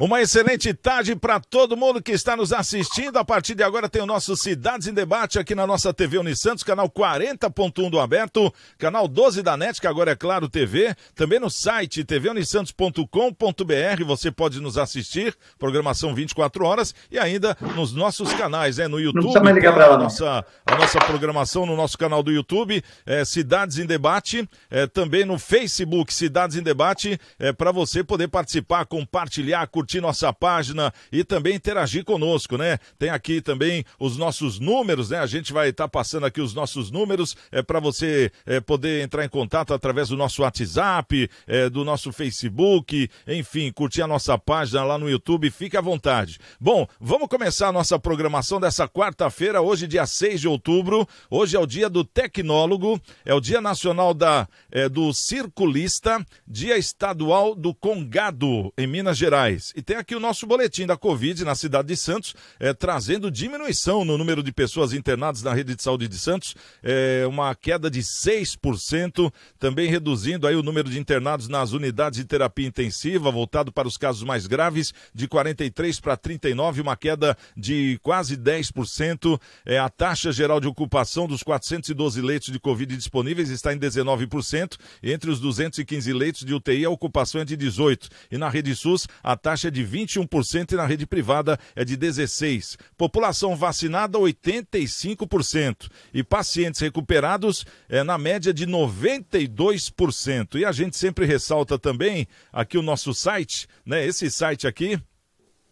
Uma excelente tarde para todo mundo que está nos assistindo. A partir de agora tem o nosso Cidades em Debate aqui na nossa TV Unisantos, canal 40.1 do Aberto, canal 12 da NET, que agora é Claro TV. Também no site tvunisantos.com.br você pode nos assistir, programação 24 horas e ainda nos nossos canais, né? No YouTube. Não ligar pra ela, a, nossa, a nossa programação no nosso canal do YouTube, é, Cidades em Debate, é, também no Facebook Cidades em Debate, é, para você poder participar, compartilhar, curtir curtir nossa página e também interagir conosco, né? Tem aqui também os nossos números, né? A gente vai estar tá passando aqui os nossos números é, para você é, poder entrar em contato através do nosso WhatsApp, é, do nosso Facebook, enfim, curtir a nossa página lá no YouTube, fique à vontade. Bom, vamos começar a nossa programação dessa quarta-feira, hoje, dia 6 de outubro. Hoje é o dia do tecnólogo, é o dia nacional da, é, do circulista, dia estadual do Congado, em Minas Gerais. E tem aqui o nosso boletim da Covid na cidade de Santos, é, trazendo diminuição no número de pessoas internadas na rede de saúde de Santos, é, uma queda de 6%, também reduzindo aí o número de internados nas unidades de terapia intensiva, voltado para os casos mais graves, de 43 para 39, uma queda de quase 10%. É, a taxa geral de ocupação dos 412 leitos de Covid disponíveis está em 19%. Entre os 215 leitos de UTI, a ocupação é de 18%. E na rede SUS, a taxa é de 21% e na rede privada é de 16%. População vacinada, 85%. E pacientes recuperados é na média de 92%. E a gente sempre ressalta também aqui o nosso site, né? Esse site aqui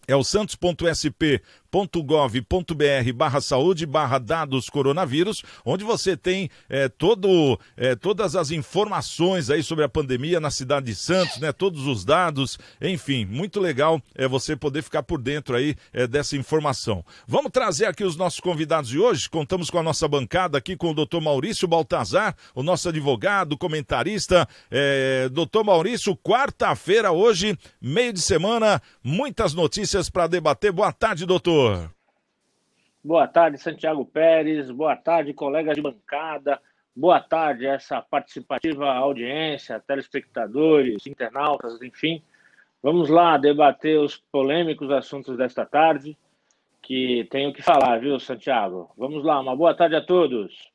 é o santos.sp gov.br barra saúde barra dados coronavírus, onde você tem é, todo, é, todas as informações aí sobre a pandemia na cidade de Santos, né? Todos os dados, enfim, muito legal é você poder ficar por dentro aí é, dessa informação. Vamos trazer aqui os nossos convidados de hoje. Contamos com a nossa bancada aqui com o doutor Maurício Baltazar, o nosso advogado, comentarista. É, doutor Maurício, quarta-feira hoje, meio de semana, muitas notícias para debater. Boa tarde, doutor. Boa tarde, Santiago Pérez. Boa tarde, colegas de bancada. Boa tarde, essa participativa audiência, telespectadores, internautas, enfim. Vamos lá debater os polêmicos assuntos desta tarde, que tenho que falar, viu, Santiago? Vamos lá, uma boa tarde a todos.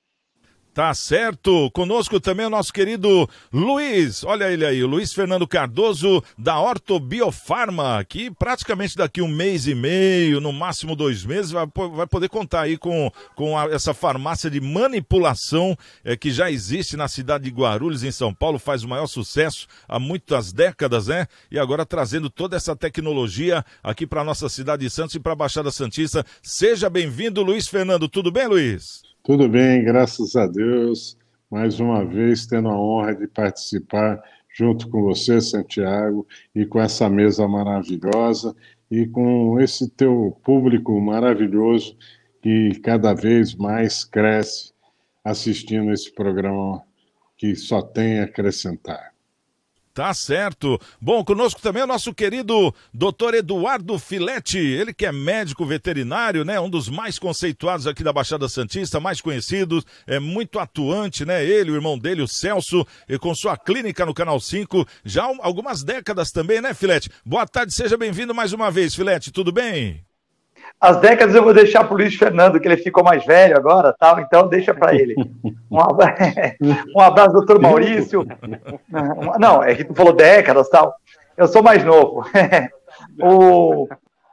Tá certo. Conosco também o nosso querido Luiz. Olha ele aí, o Luiz Fernando Cardoso da Ortobiofarma, que praticamente daqui um mês e meio, no máximo dois meses, vai, vai poder contar aí com, com a, essa farmácia de manipulação é, que já existe na cidade de Guarulhos, em São Paulo, faz o maior sucesso há muitas décadas, né? E agora trazendo toda essa tecnologia aqui para nossa cidade de Santos e para a Baixada Santista. Seja bem-vindo, Luiz Fernando. Tudo bem, Luiz? Tudo bem, graças a Deus. Mais uma vez, tendo a honra de participar junto com você, Santiago, e com essa mesa maravilhosa e com esse teu público maravilhoso que cada vez mais cresce assistindo esse programa que só tem a acrescentar. Tá certo. Bom, conosco também é o nosso querido doutor Eduardo Filete, ele que é médico veterinário, né? Um dos mais conceituados aqui da Baixada Santista, mais conhecidos, é muito atuante, né? Ele, o irmão dele, o Celso, e com sua clínica no Canal 5, já algumas décadas também, né, Filete? Boa tarde, seja bem-vindo mais uma vez, Filete, tudo bem? As décadas eu vou deixar para o Luiz Fernando, que ele ficou mais velho agora, tal, então deixa para ele. Um abraço, um abraço, doutor Maurício. Não, é que tu falou décadas, tal. Eu sou mais novo. O,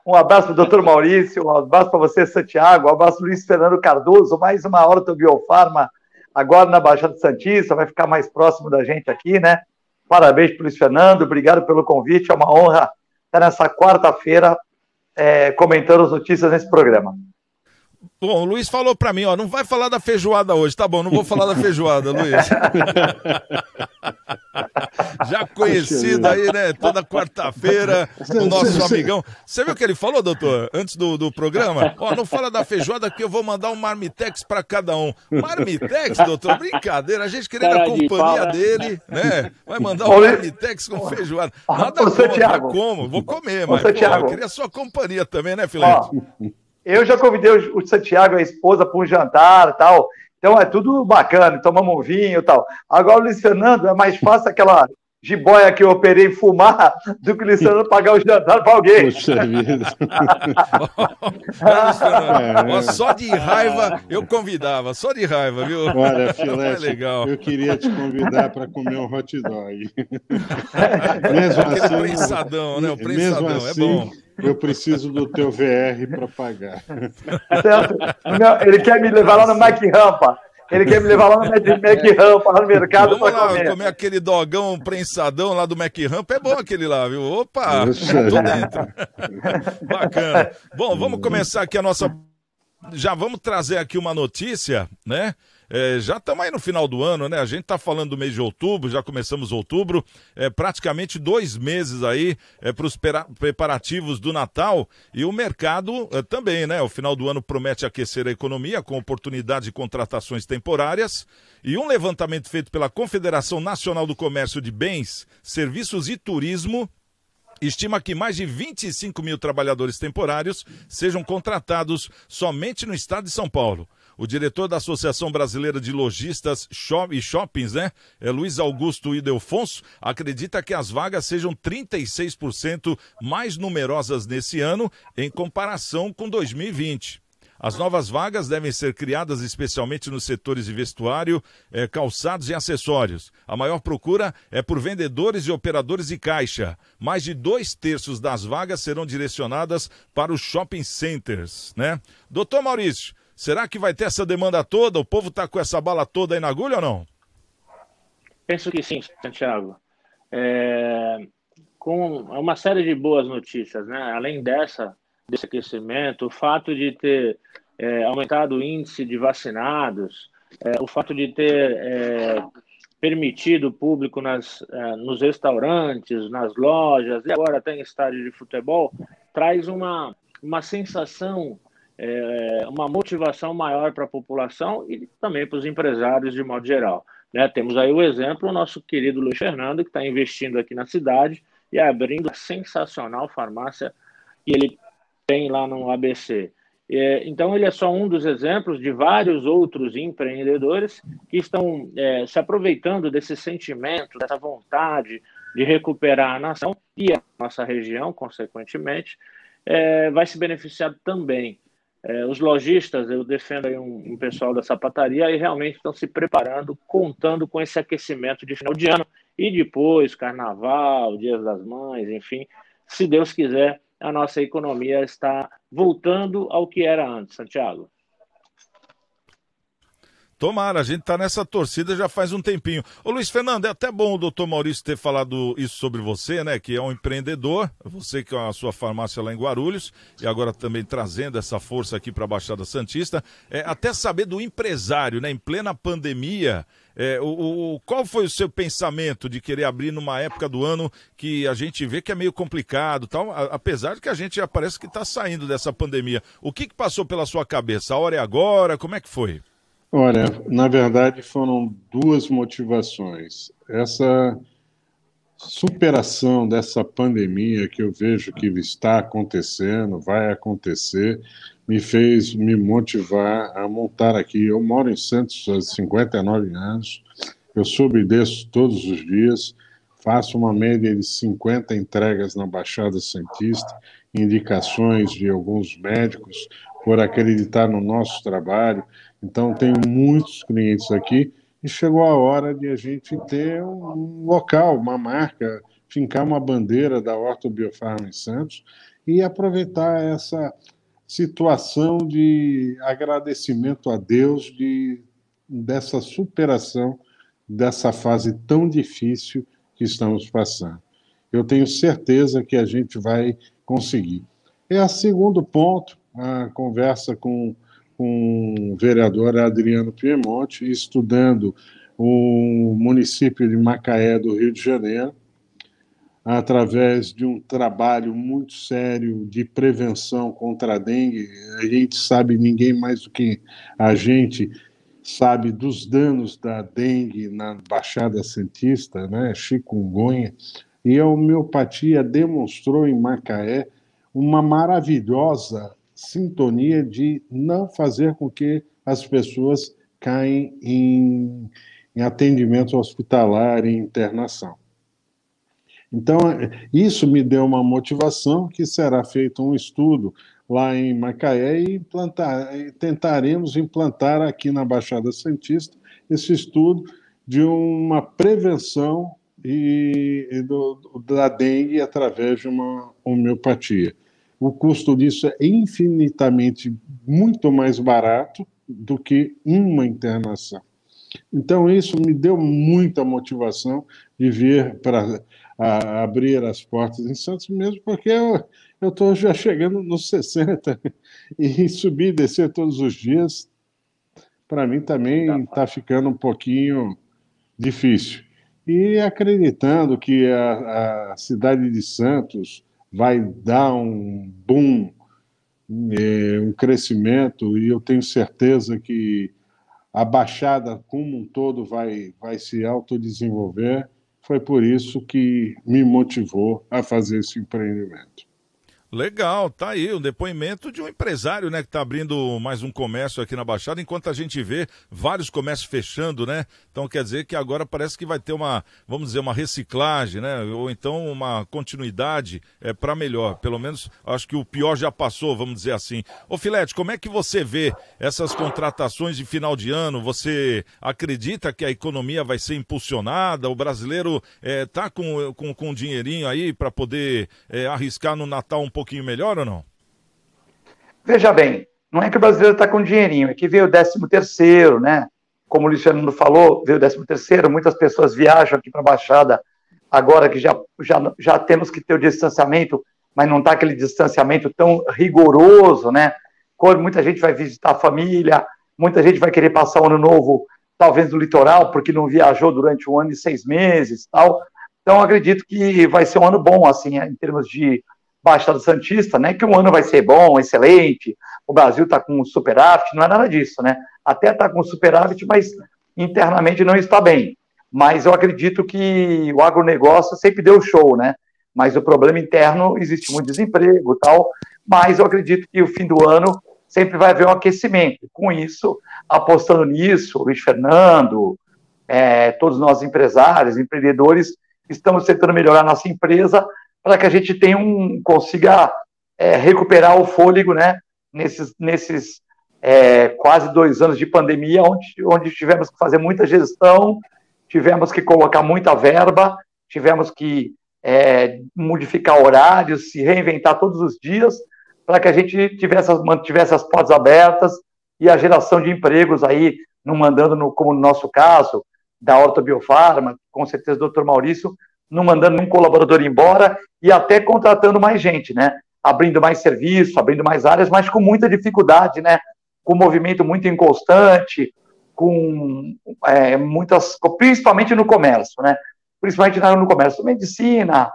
um abraço para o doutor Maurício, um abraço para você, Santiago, um abraço para Luiz Fernando Cardoso, mais uma hora do Biofarma, agora na Baixada Santista, vai ficar mais próximo da gente aqui, né? Parabéns para o Luiz Fernando, obrigado pelo convite, é uma honra estar nessa quarta-feira é, comentando as notícias nesse programa. Bom, o Luiz falou para mim, ó, não vai falar da feijoada hoje, tá bom, não vou falar da feijoada, Luiz. Já conhecido aí, né, toda quarta-feira, o nosso amigão. Você viu o que ele falou, doutor, antes do, do programa? Ó, não fala da feijoada que eu vou mandar um marmitex para cada um. Marmitex, doutor? Brincadeira, a gente querendo a companhia dele, né, vai mandar um marmitex com feijoada. Nada Ô, contra, como, vou comer, mas pô, eu queria a sua companhia também, né, Filete? Eu já convidei o Santiago, a esposa, para um jantar tal. Então é tudo bacana, tomamos um vinho e tal. Agora o Luiz Fernando é mais fácil aquela jiboia que eu operei fumar do que Luciano pagar o jantar para alguém. Poxa vida. é, só de raiva eu convidava, só de raiva, viu? Olha, Filete, é legal. eu queria te convidar para comer um hot dog. mesmo Aquele assim, prensadão, né? O prensadão, é assim, é bom. Eu preciso do teu VR para pagar. Ele quer me levar lá no Mac Rampa. Ele quer me levar lá no Mac Rampa, lá no mercado. Vamos lá comer. comer. aquele dogão prensadão lá do Mac Rampa. É bom aquele lá, viu? Opa, tô dentro. Bacana. Bom, vamos começar aqui a nossa. Já vamos trazer aqui uma notícia, né? É, já estamos aí no final do ano, né? A gente está falando do mês de outubro, já começamos outubro, é, praticamente dois meses aí é, para os preparativos do Natal e o mercado é, também, né? O final do ano promete aquecer a economia com oportunidade de contratações temporárias e um levantamento feito pela Confederação Nacional do Comércio de Bens, Serviços e Turismo estima que mais de 25 mil trabalhadores temporários sejam contratados somente no estado de São Paulo. O diretor da Associação Brasileira de Lojistas e Shoppings, né, é Luiz Augusto Idelfonso, acredita que as vagas sejam 36% mais numerosas nesse ano em comparação com 2020. As novas vagas devem ser criadas especialmente nos setores de vestuário, eh, calçados e acessórios. A maior procura é por vendedores e operadores de caixa. Mais de dois terços das vagas serão direcionadas para os shopping centers, né? Doutor Maurício, Será que vai ter essa demanda toda? O povo está com essa bala toda aí na agulha ou não? Penso que sim, Santiago. É, com uma série de boas notícias, né? Além dessa, desse aquecimento, o fato de ter é, aumentado o índice de vacinados, é, o fato de ter é, permitido o público nas, é, nos restaurantes, nas lojas e agora até em estádio de futebol, traz uma, uma sensação é, uma motivação maior para a população e também para os empresários de modo geral. Né? Temos aí o exemplo, o nosso querido Luiz Fernando, que está investindo aqui na cidade e abrindo a sensacional farmácia que ele tem lá no ABC. É, então, ele é só um dos exemplos de vários outros empreendedores que estão é, se aproveitando desse sentimento, dessa vontade de recuperar a nação e a nossa região, consequentemente, é, vai se beneficiar também. É, os lojistas, eu defendo aí um, um, pessoal da sapataria, e realmente estão se preparando, contando com esse aquecimento de final de ano. E depois, carnaval, dias das mães, enfim, se Deus quiser, a nossa economia está voltando ao que era antes, Santiago. Tomara, a gente tá nessa torcida já faz um tempinho. Ô Luiz Fernando, é até bom o doutor Maurício ter falado isso sobre você, né? Que é um empreendedor, você que é a sua farmácia lá em Guarulhos, e agora também trazendo essa força aqui para a Baixada Santista. É, até saber do empresário, né? Em plena pandemia, é, o, o, qual foi o seu pensamento de querer abrir numa época do ano que a gente vê que é meio complicado, tal, a, apesar de que a gente já parece que está saindo dessa pandemia. O que, que passou pela sua cabeça? A hora é agora? Como é que foi? Olha, na verdade foram duas motivações. Essa superação dessa pandemia que eu vejo que está acontecendo, vai acontecer, me fez me motivar a montar aqui. Eu moro em Santos há 59 anos, eu subo e desço todos os dias, faço uma média de 50 entregas na Baixada Santista, indicações de alguns médicos por acreditar no nosso trabalho então, tenho muitos clientes aqui e chegou a hora de a gente ter um local, uma marca, fincar uma bandeira da Horto Biofarma em Santos e aproveitar essa situação de agradecimento a Deus de, dessa superação dessa fase tão difícil que estamos passando. Eu tenho certeza que a gente vai conseguir. É o segundo ponto, a conversa com com o vereador Adriano Piemonte, estudando o município de Macaé, do Rio de Janeiro, através de um trabalho muito sério de prevenção contra a dengue. A gente sabe, ninguém mais do que a gente sabe dos danos da dengue na Baixada Santista, né, chikungunya, e a homeopatia demonstrou em Macaé uma maravilhosa sintonia de não fazer com que as pessoas caem em, em atendimento hospitalar e internação. Então, isso me deu uma motivação que será feito um estudo lá em Macaé e implantar, tentaremos implantar aqui na Baixada Santista esse estudo de uma prevenção e, e do, da dengue através de uma homeopatia. O custo disso é infinitamente muito mais barato do que uma internação. Então, isso me deu muita motivação de vir para abrir as portas em Santos, mesmo porque eu estou já chegando nos 60 e subir e descer todos os dias, para mim também está ficando um pouquinho difícil. E acreditando que a, a cidade de Santos vai dar um boom, é, um crescimento, e eu tenho certeza que a Baixada como um todo vai, vai se autodesenvolver. Foi por isso que me motivou a fazer esse empreendimento. Legal, tá aí o depoimento de um empresário, né, que está abrindo mais um comércio aqui na Baixada, enquanto a gente vê vários comércios fechando, né? Então quer dizer que agora parece que vai ter uma, vamos dizer, uma reciclagem, né? Ou então uma continuidade é, para melhor. Pelo menos acho que o pior já passou, vamos dizer assim. Ô Filete, como é que você vê essas contratações de final de ano? Você acredita que a economia vai ser impulsionada? O brasileiro é, tá com, com, com dinheirinho aí para poder é, arriscar no Natal um pouquinho melhor ou não? Veja bem, não é que o brasileiro está com dinheirinho, é que veio o 13 terceiro, né? Como o Luciano falou, veio o 13 terceiro, muitas pessoas viajam aqui para a Baixada agora que já, já, já temos que ter o distanciamento, mas não está aquele distanciamento tão rigoroso, né? Quando muita gente vai visitar a família, muita gente vai querer passar o ano novo, talvez no litoral, porque não viajou durante um ano e seis meses tal. Então, acredito que vai ser um ano bom, assim, em termos de Baixada Santista, né, que um ano vai ser bom, excelente, o Brasil está com superávit, não é nada disso, né? Até está com superávit, mas internamente não está bem. Mas eu acredito que o agronegócio sempre deu show, né? Mas o problema interno, existe muito desemprego e tal, mas eu acredito que o fim do ano sempre vai haver um aquecimento. Com isso, apostando nisso, Luiz Fernando, é, todos nós empresários, empreendedores, estamos tentando melhorar nossa empresa para que a gente tenha um, consiga é, recuperar o fôlego, né? Nesses, nesses é, quase dois anos de pandemia, onde, onde tivemos que fazer muita gestão, tivemos que colocar muita verba, tivemos que é, modificar horários, se reinventar todos os dias, para que a gente tivesse, mantivesse as portas abertas e a geração de empregos aí, não mandando, no, como no nosso caso, da Horta Biofarma, com certeza o doutor Maurício, não mandando nenhum colaborador embora e até contratando mais gente, né? Abrindo mais serviço, abrindo mais áreas, mas com muita dificuldade, né? Com movimento muito inconstante, com é, muitas, principalmente no comércio, né? Principalmente no comércio, medicina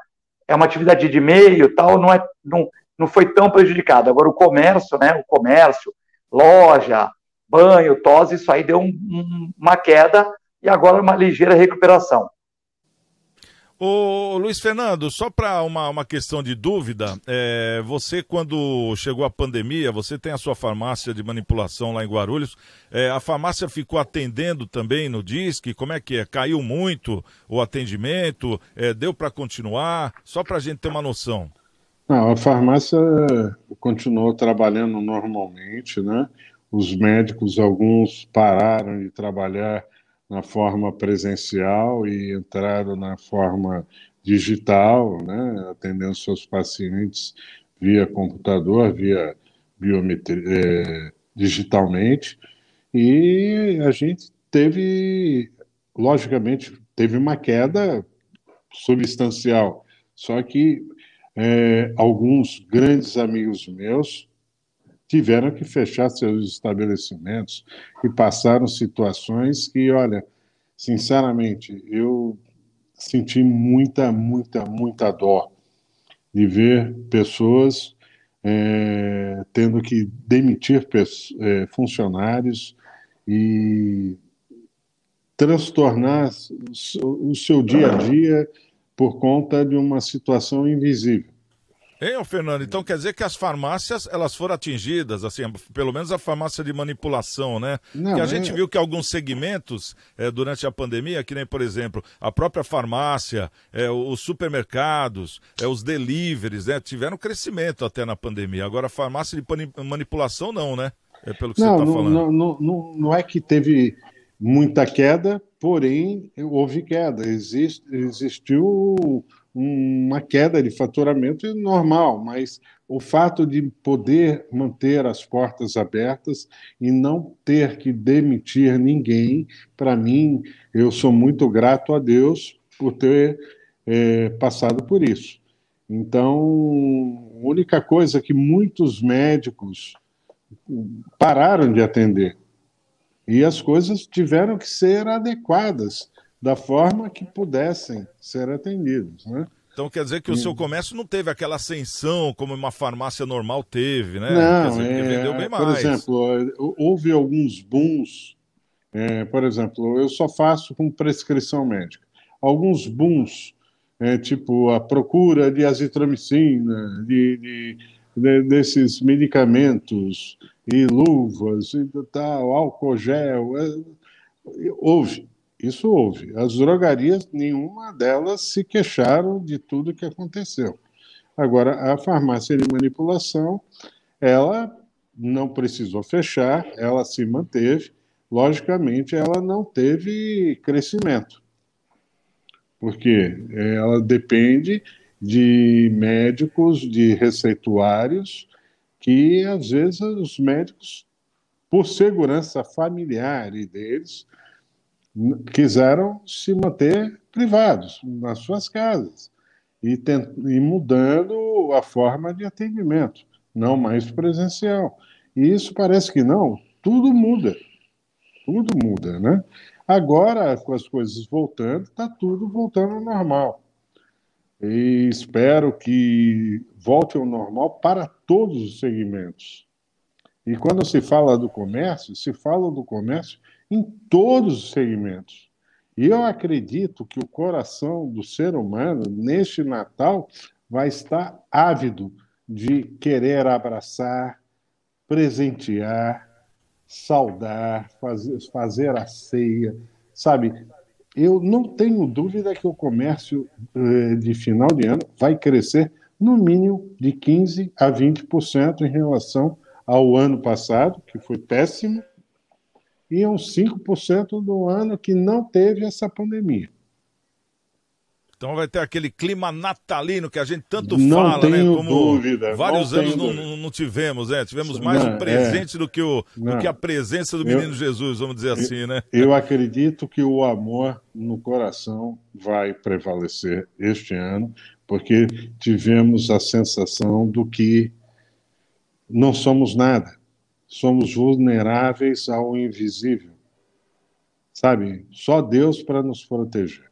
é uma atividade de meio, tal, não é, não, não foi tão prejudicado. Agora o comércio, né? O comércio, loja, banho, tosse, isso aí deu um, uma queda e agora uma ligeira recuperação. Ô Luiz Fernando, só para uma, uma questão de dúvida, é, você quando chegou a pandemia, você tem a sua farmácia de manipulação lá em Guarulhos, é, a farmácia ficou atendendo também no DISC, como é que é? Caiu muito o atendimento? É, deu para continuar? Só para a gente ter uma noção. Não, a farmácia continuou trabalhando normalmente, né? Os médicos, alguns pararam de trabalhar na forma presencial e entraram na forma digital, né, atendendo seus pacientes via computador, via biometria, é, digitalmente, e a gente teve, logicamente, teve uma queda substancial, só que é, alguns grandes amigos meus tiveram que fechar seus estabelecimentos e passaram situações que, olha, sinceramente, eu senti muita, muita, muita dó de ver pessoas é, tendo que demitir é, funcionários e transtornar o seu dia a dia por conta de uma situação invisível. Hein, Fernando? Então quer dizer que as farmácias elas foram atingidas, assim, pelo menos a farmácia de manipulação, né? Não, que a é... gente viu que alguns segmentos é, durante a pandemia, que nem, por exemplo, a própria farmácia, é, os supermercados, é, os deliveries, né? Tiveram crescimento até na pandemia. Agora a farmácia de manipulação não, né? É pelo que não, você está falando. Não, não, não, não é que teve muita queda, porém houve queda. Exist, existiu uma queda de faturamento normal, mas o fato de poder manter as portas abertas e não ter que demitir ninguém, para mim, eu sou muito grato a Deus por ter é, passado por isso. Então, a única coisa que muitos médicos pararam de atender e as coisas tiveram que ser adequadas da forma que pudessem ser atendidos. Né? Então quer dizer que o seu comércio não teve aquela ascensão como uma farmácia normal teve, né? Não, dizer, é, vendeu bem mais. Por exemplo, houve alguns booms. É, por exemplo, eu só faço com prescrição médica. Alguns booms, é, tipo a procura de azitromicina, de, de, de, desses medicamentos e luvas e tal, álcool gel, é, houve. Isso houve. As drogarias, nenhuma delas se queixaram de tudo que aconteceu. Agora, a farmácia de manipulação, ela não precisou fechar, ela se manteve. Logicamente, ela não teve crescimento, porque ela depende de médicos, de receituários, que às vezes os médicos, por segurança familiar deles, quiseram se manter privados nas suas casas e, e mudando a forma de atendimento, não mais presencial. E isso parece que não, tudo muda. Tudo muda, né? Agora, com as coisas voltando, está tudo voltando ao normal. E espero que volte ao normal para todos os segmentos. E quando se fala do comércio, se fala do comércio em todos os segmentos. E eu acredito que o coração do ser humano, neste Natal, vai estar ávido de querer abraçar, presentear, saudar, fazer, fazer a ceia. Sabe, eu não tenho dúvida que o comércio eh, de final de ano vai crescer no mínimo de 15% a 20% em relação ao ano passado, que foi péssimo, e uns 5% do ano que não teve essa pandemia. Então vai ter aquele clima natalino que a gente tanto não fala, né? Como dúvida, vários anos não, não, tivemos, né? Tivemos mais não, o presente é, do, que o, do que a presença do menino eu, Jesus, vamos dizer assim, né? Eu acredito que o amor no coração vai prevalecer este ano, porque tivemos a sensação do que não somos nada somos vulneráveis ao invisível. Sabe? Só Deus para nos proteger.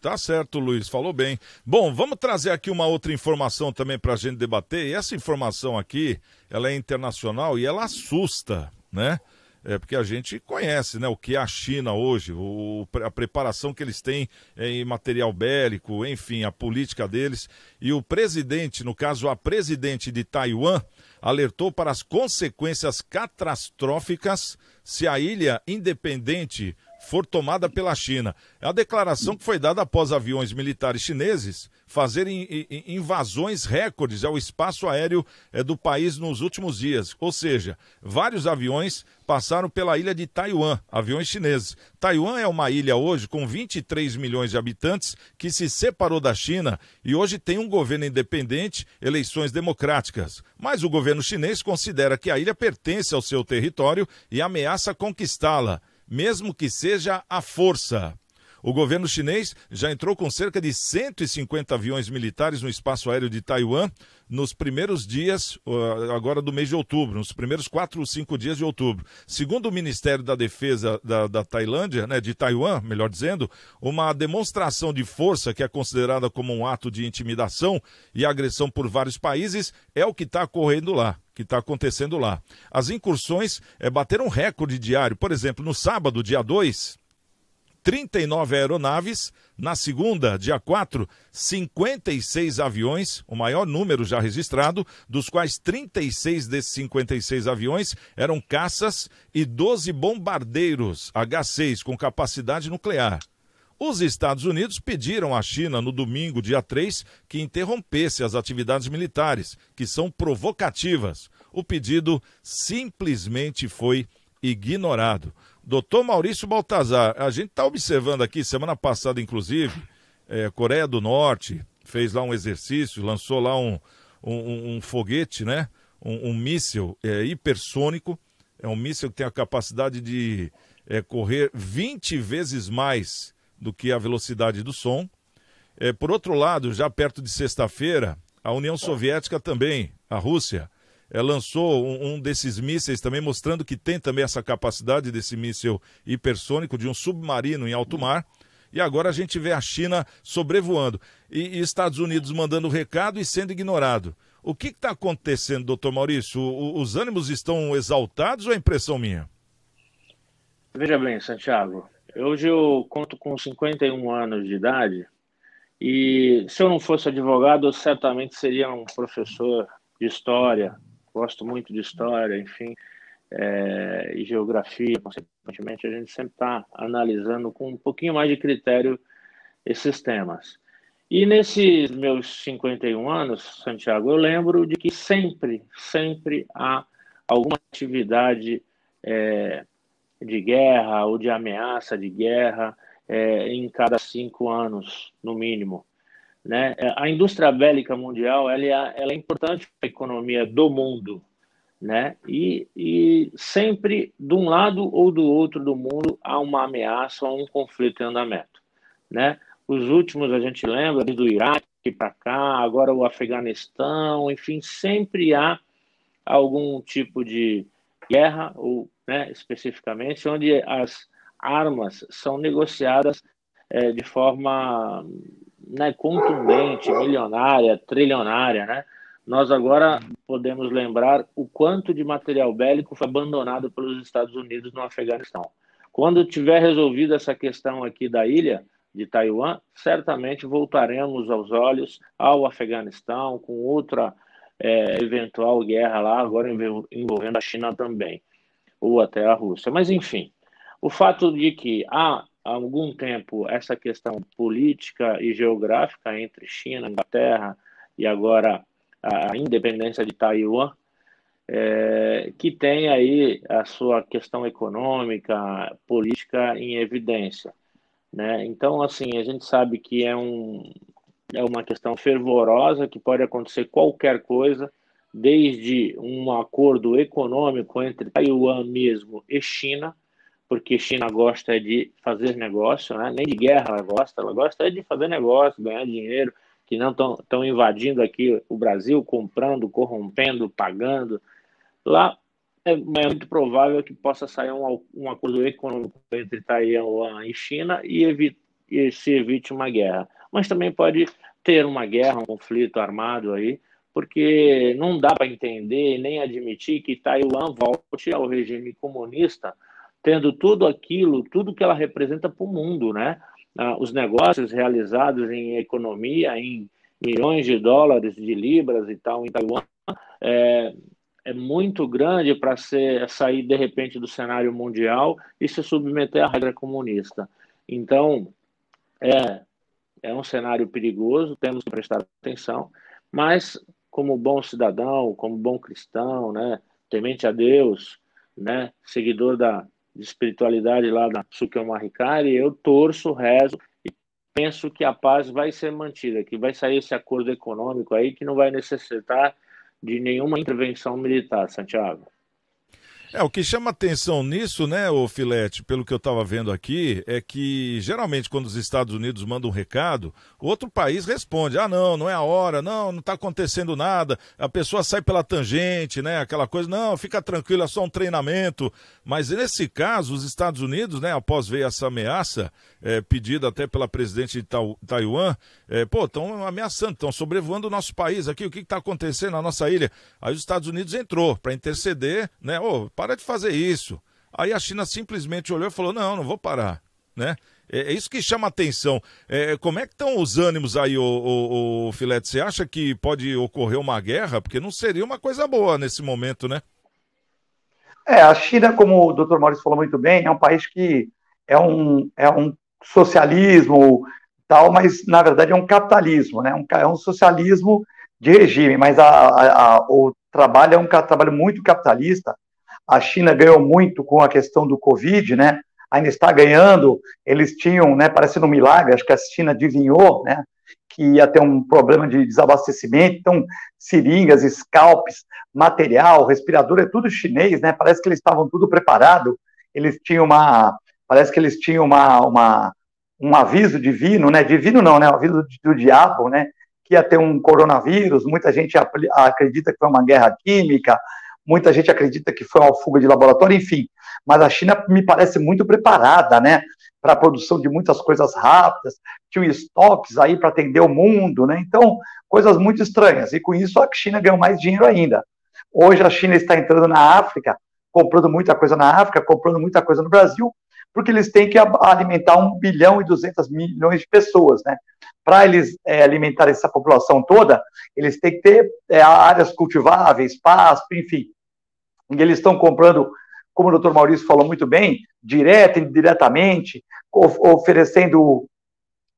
Tá certo, Luiz, falou bem. Bom, vamos trazer aqui uma outra informação também para a gente debater. E essa informação aqui, ela é internacional e ela assusta, né? É porque a gente conhece, né, o que é a China hoje, o, a preparação que eles têm em material bélico, enfim, a política deles. E o presidente, no caso a presidente de Taiwan, alertou para as consequências catastróficas se a ilha independente for tomada pela China. É a declaração que foi dada após aviões militares chineses fazerem invasões recordes ao espaço aéreo eh, do país nos últimos dias. Ou seja, vários aviões passaram pela ilha de Taiwan, aviões chineses. Taiwan é uma ilha hoje com 23 milhões de habitantes que se separou da China e hoje tem um governo independente, eleições democráticas. Mas o governo chinês considera que a ilha pertence ao seu território e ameaça conquistá-la mesmo que seja à força. O governo chinês já entrou com cerca de 150 aviões militares no espaço aéreo de Taiwan nos primeiros dias, agora do mês de outubro, nos primeiros quatro ou cinco dias de outubro. Segundo o Ministério da Defesa da, da Tailândia, né, de Taiwan, melhor dizendo, uma demonstração de força que é considerada como um ato de intimidação e agressão por vários países é o que está ocorrendo lá que está acontecendo lá. As incursões é, bateram recorde diário. Por exemplo, no sábado, dia 2, 39 aeronaves. Na segunda, dia 4, 56 aviões, o maior número já registrado, dos quais 36 desses 56 aviões eram caças e 12 bombardeiros H-6 com capacidade nuclear. Os Estados Unidos pediram à China no domingo, dia 3, que interrompesse as atividades militares, que são provocativas. O pedido simplesmente foi ignorado. Doutor Maurício Baltazar, a gente está observando aqui, semana passada, inclusive, é, Coreia do Norte fez lá um exercício, lançou lá um, um, um foguete, né? Um, um míssil é, hipersônico. É um míssil que tem a capacidade de é, correr 20 vezes mais do que a velocidade do som. É, por outro lado, já perto de sexta-feira, a União Soviética também, a Rússia, é, lançou um, um, desses mísseis também, mostrando que tem também essa capacidade desse míssil hipersônico de um submarino em alto mar. E agora a gente vê a China sobrevoando e, e Estados Unidos mandando recado e sendo ignorado. O que está acontecendo, doutor Maurício? O, os ânimos estão exaltados ou é impressão minha? Veja bem, Santiago. Hoje eu conto com 51 anos de idade e se eu não fosse advogado, eu certamente seria um professor de história, gosto muito de história, enfim, é, e geografia, consequentemente, a gente sempre está analisando com um pouquinho mais de critério esses temas. E nesses meus 51 anos, Santiago, eu lembro de que sempre, sempre há alguma atividade é, de guerra ou de ameaça de guerra é, em cada cinco anos, no mínimo. Né? É, a indústria bélica mundial ela é, ela é importante para a economia do mundo, né? E, e, sempre de um lado ou do outro do mundo há uma ameaça ou um conflito em andamento, né? Os últimos a gente lembra do Iraque para cá, agora o Afeganistão, enfim, sempre há algum tipo de guerra ou, né, especificamente, onde as armas são negociadas é, de forma né, contundente, milionária, trilionária, né? Nós agora podemos lembrar o quanto de material bélico foi abandonado pelos Estados Unidos no Afeganistão. Quando tiver resolvida essa questão aqui da ilha de Taiwan, certamente voltaremos aos olhos ao Afeganistão com outra é, eventual guerra lá, agora envolvendo a China também, ou até a Rússia. Mas, enfim, o fato de que há há algum tempo essa questão política e geográfica entre China, Inglaterra e agora a independência de Taiwan, é, que tem aí a sua questão econômica, política em evidência. Né? Então, assim, a gente sabe que é, um, é uma questão fervorosa, que pode acontecer qualquer coisa, desde um acordo econômico entre Taiwan mesmo e China, porque China gosta de fazer negócio, né? nem de guerra ela gosta, ela gosta de fazer negócio, ganhar dinheiro, que não estão invadindo aqui o Brasil, comprando, corrompendo, pagando. Lá é, é muito provável que possa sair um, um acordo econômico entre Taiwan e China e, e se evite uma guerra. Mas também pode ter uma guerra, um conflito armado aí, porque não dá para entender nem admitir que Taiwan volte ao regime comunista tendo tudo aquilo, tudo que ela representa para o mundo, né? Ah, os negócios realizados em economia, em milhões de dólares, de libras e tal, em Taiwan, é, é muito grande para sair de repente do cenário mundial e se submeter à regra comunista. Então, é, é um cenário perigoso, temos que prestar atenção, mas como bom cidadão, como bom cristão, né, temente a Deus, né, seguidor da, de espiritualidade lá da Sukiyama Hikari, eu torço, rezo e penso que a paz vai ser mantida, que vai sair esse acordo econômico aí que não vai necessitar de nenhuma intervenção militar, Santiago. É, o que chama atenção nisso, né, o Filete, pelo que eu estava vendo aqui, é que geralmente quando os Estados Unidos mandam um recado, outro país responde: ah, não, não é a hora, não, não está acontecendo nada, a pessoa sai pela tangente, né, aquela coisa, não, fica tranquilo, é só um treinamento. Mas nesse caso, os Estados Unidos, né, após ver essa ameaça, é, pedida até pela presidente de Taiwan, é, pô, estão ameaçando, estão sobrevoando o nosso país aqui, o que está acontecendo na nossa ilha? Aí os Estados Unidos entrou para interceder, né, ô, para de fazer isso. Aí a China simplesmente olhou e falou: não, não vou parar. Né? É, é isso que chama atenção. É, como é que estão os ânimos aí, o, o, o Filete? Você acha que pode ocorrer uma guerra? Porque não seria uma coisa boa nesse momento, né? É, a China, como o Dr. Maurício falou muito bem, é um país que é um, é um socialismo tal, mas na verdade é um capitalismo, né? Um, é um socialismo de regime, mas a, a, a, o trabalho é um trabalho muito capitalista. A China ganhou muito com a questão do Covid, né? Ainda está ganhando. Eles tinham, né? Parecendo um milagre, acho que a China adivinhou, né? Que ia ter um problema de desabastecimento. Então, seringas, scalps, material, respirador, é tudo chinês, né? Parece que eles estavam tudo preparado. Eles tinham uma, parece que eles tinham uma, uma um aviso divino, né? Divino não, né? Um aviso do, do diabo, né? Que ia ter um coronavírus. Muita gente acredita que foi uma guerra química. Muita gente acredita que foi uma fuga de laboratório, enfim. Mas a China me parece muito preparada, né? Para a produção de muitas coisas rápidas, tinha estoques aí para atender o mundo, né? Então, coisas muito estranhas. E com isso a China ganhou mais dinheiro ainda. Hoje a China está entrando na África, comprando muita coisa na África, comprando muita coisa no Brasil, porque eles têm que alimentar 1 bilhão e 200 milhões de pessoas, né? Para eles é, alimentar essa população toda, eles têm que ter é, áreas cultiváveis, pasto, enfim. E eles estão comprando, como o doutor Maurício falou muito bem, direto e indiretamente, oferecendo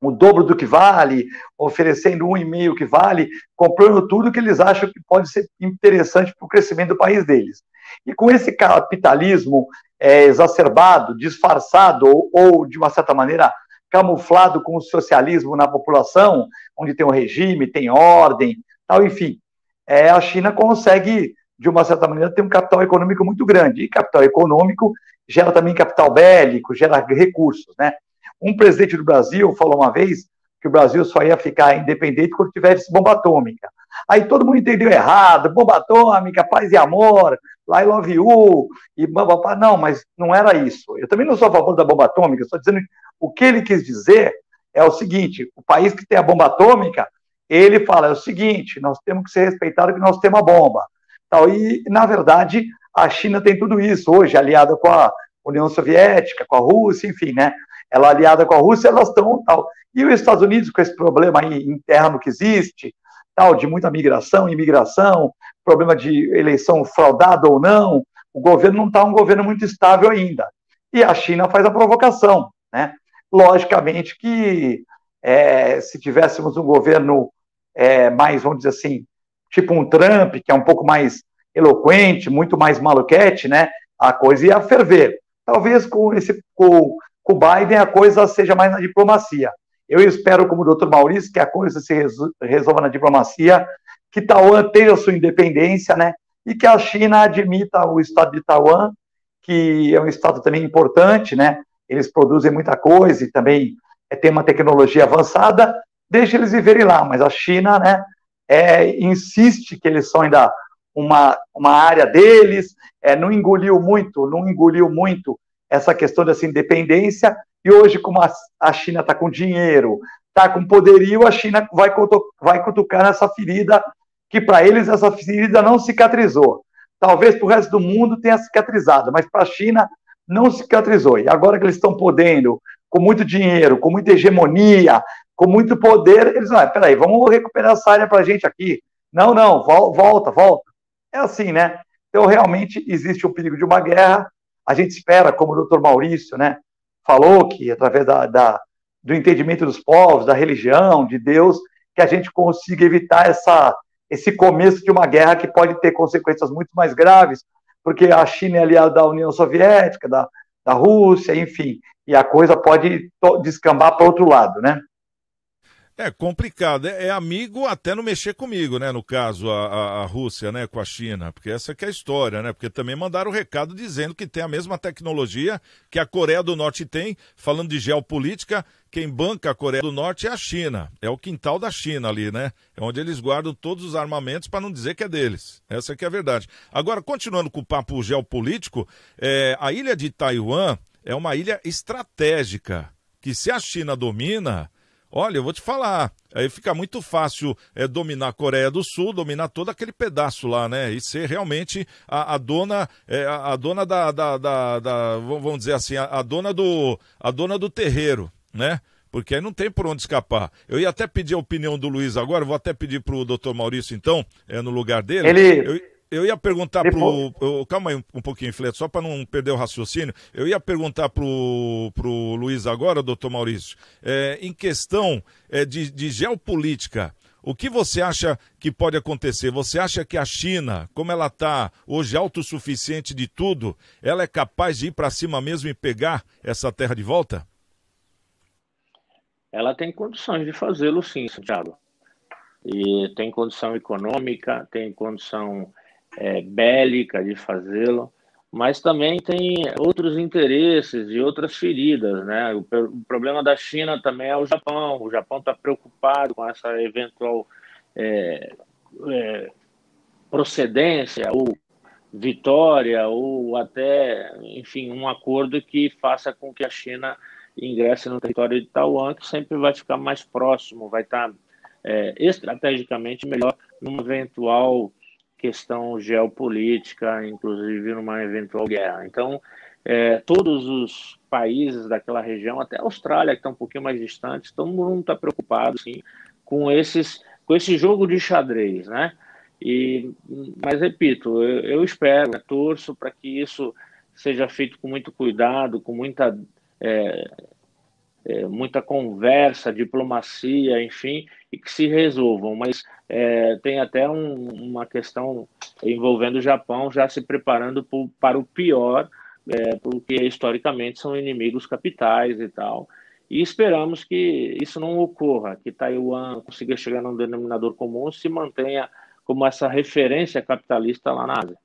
o dobro do que vale, oferecendo um e meio que vale, comprando tudo que eles acham que pode ser interessante para o crescimento do país deles. E com esse capitalismo é, exacerbado, disfarçado ou, ou, de uma certa maneira, camuflado com o socialismo na população, onde tem um regime, tem ordem, tal, enfim, é, a China consegue, de uma certa maneira, ter um capital econômico muito grande. E capital econômico gera também capital bélico, gera recursos, né? Um presidente do Brasil falou uma vez que o Brasil só ia ficar independente quando tivesse bomba atômica. Aí todo mundo entendeu errado, bomba atômica, paz e amor, I love you, e babá. Não, mas não era isso. Eu também não sou a favor da bomba atômica, estou dizendo o que ele quis dizer é o seguinte: o país que tem a bomba atômica, ele fala é o seguinte, nós temos que ser respeitados que nós temos a bomba. Tal, e, na verdade, a China tem tudo isso hoje, aliada com a União Soviética, com a Rússia, enfim, né? Ela aliada com a Rússia, elas estão tal. E os Estados Unidos, com esse problema interno que existe, tal, de muita migração, imigração, problema de eleição fraudada ou não, o governo não está um governo muito estável ainda. E a China faz a provocação, né? Logicamente que é, se tivéssemos um governo é, mais, vamos dizer assim, tipo um Trump, que é um pouco mais eloquente, muito mais maluquete, né? A coisa ia ferver. Talvez com esse com, com o Biden a coisa seja mais na diplomacia. Eu espero, como o doutor Maurício, que a coisa se resolva na diplomacia, que Taiwan tenha sua independência, né? E que a China admita o Estado de Taiwan, que é um Estado também importante, né? Eles produzem muita coisa e também é, tem uma tecnologia avançada, deixa eles viverem lá, mas a China, né, é, insiste que eles são ainda uma, uma área deles, é, não engoliu muito, não engoliu muito essa questão dessa independência, e hoje, como a, China está com dinheiro, está com poderio, a China vai, vai cutucar nessa ferida, que para eles essa ferida não cicatrizou. Talvez para o resto do mundo tenha cicatrizado, mas para a China não cicatrizou. E agora que eles estão podendo, com muito dinheiro, com muita hegemonia, com muito poder, eles vão, ah, peraí, vamos recuperar essa área para a gente aqui. Não, não, volta, volta. É assim, né? Então, realmente, existe o perigo de uma guerra, a gente espera, como o doutor Maurício né, falou, que através da, da, do entendimento dos povos, da religião, de Deus, que a gente consiga evitar essa, esse começo de uma guerra que pode ter consequências muito mais graves, porque a China é aliada da União Soviética, da, da Rússia, enfim, e a coisa pode descambar para outro lado, né? É complicado, é, é, amigo até não mexer comigo, né? No caso, a, a, a, Rússia, né? Com a China, porque essa que é a história, né? Porque também mandaram o recado dizendo que tem a mesma tecnologia que a Coreia do Norte tem, falando de geopolítica, quem banca a Coreia do Norte é a China, é o quintal da China ali, né? É onde eles guardam todos os armamentos para não dizer que é deles, essa que é a verdade. Agora, continuando com o papo geopolítico, é, a ilha de Taiwan é uma ilha estratégica, que se a China domina Olha, eu vou te falar, aí fica muito fácil é, dominar a Coreia do Sul, dominar todo aquele pedaço lá, né? E ser realmente a, a dona, é, a, a, dona da, da, da, da, vamos dizer assim, a, a, dona do, a dona do terreiro, né? Porque aí não tem por onde escapar. Eu ia até pedir a opinião do Luiz agora, vou até pedir para o doutor Maurício, então, é, no lugar dele. Ele. Eu, eu ia perguntar para pro. Calma aí um, um pouquinho, Fleto, só para não perder o raciocínio. Eu ia perguntar pro, pro Luiz agora, doutor Maurício, é, em questão é, de, de geopolítica. O que você acha que pode acontecer? Você acha que a China, como ela está hoje autossuficiente de tudo, ela é capaz de ir para cima mesmo e pegar essa terra de volta? Ela tem condições de fazê-lo, sim, Santiago. E tem condição econômica, tem condição é, bélica de fazê-lo, mas também tem outros interesses e outras feridas, né? O, o, problema da China também é o Japão. O Japão está preocupado com essa eventual é, é, procedência ou vitória ou até, enfim, um acordo que faça com que a China ingresse no território de Taiwan, que sempre vai ficar mais próximo, vai estar é, estrategicamente melhor numa eventual questão geopolítica, inclusive numa eventual guerra. Então, é, todos os países daquela região, até a Austrália, que está um pouquinho mais distante, todo mundo está preocupado sim, com, esses, com esse jogo de xadrez, né? E, mas repito, eu, eu espero, torço para que isso seja feito com muito cuidado, com muita é, é, muita conversa, diplomacia, enfim, e que se resolvam. Mas é, tem até um, uma questão envolvendo o Japão já se preparando por, para o pior, é, porque historicamente são inimigos capitais e tal. E esperamos que isso não ocorra, que Taiwan consiga chegar num denominador comum, se mantenha como essa referência capitalista lá na Ásia.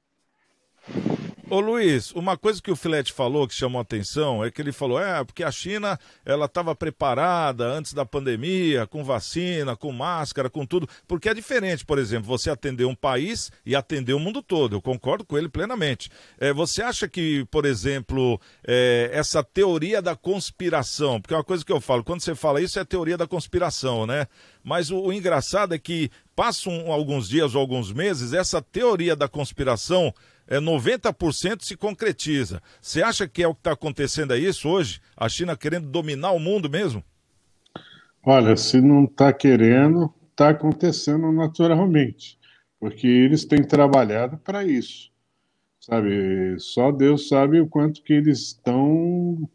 Ô Luiz, uma coisa que o Filete falou que chamou a atenção é que ele falou, é, porque a China ela estava preparada antes da pandemia, com vacina, com máscara, com tudo, porque é diferente, por exemplo, você atender um país e atender o mundo todo. Eu concordo com ele plenamente. É, você acha que, por exemplo, é, essa teoria da conspiração, porque é uma coisa que eu falo, quando você fala isso é teoria da conspiração, né? Mas o, o engraçado é que passam alguns dias ou alguns meses, essa teoria da conspiração é, 90% se concretiza. Você acha que é o que está acontecendo é isso hoje? A China querendo dominar o mundo mesmo? Olha, se não está querendo, está acontecendo naturalmente, porque eles têm trabalhado para isso. Sabe, só Deus sabe o quanto que eles estão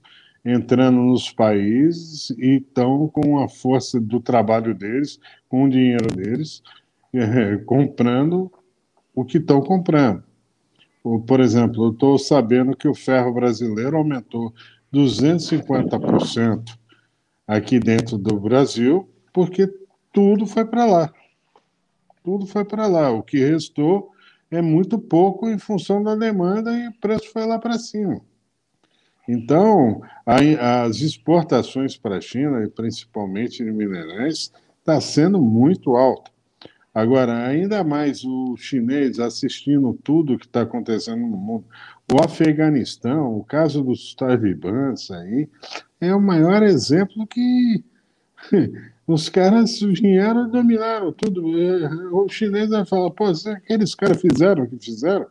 entrando nos países e estão com a força do trabalho deles, com o dinheiro deles, é, comprando o que estão comprando. Por exemplo, eu estou sabendo que o ferro brasileiro aumentou 250% aqui dentro do Brasil, porque tudo foi para lá. Tudo foi para lá. O que restou é muito pouco em função da demanda e o preço foi lá para cima. Então, a, as exportações para a China, principalmente de minerais, está sendo muito alta. Agora, ainda mais o chinês assistindo tudo que está acontecendo no mundo. O Afeganistão, o caso dos talibãs aí, é o maior exemplo que os caras vieram e dominaram tudo. O chinês vai falar, pô, se aqueles caras fizeram o que fizeram,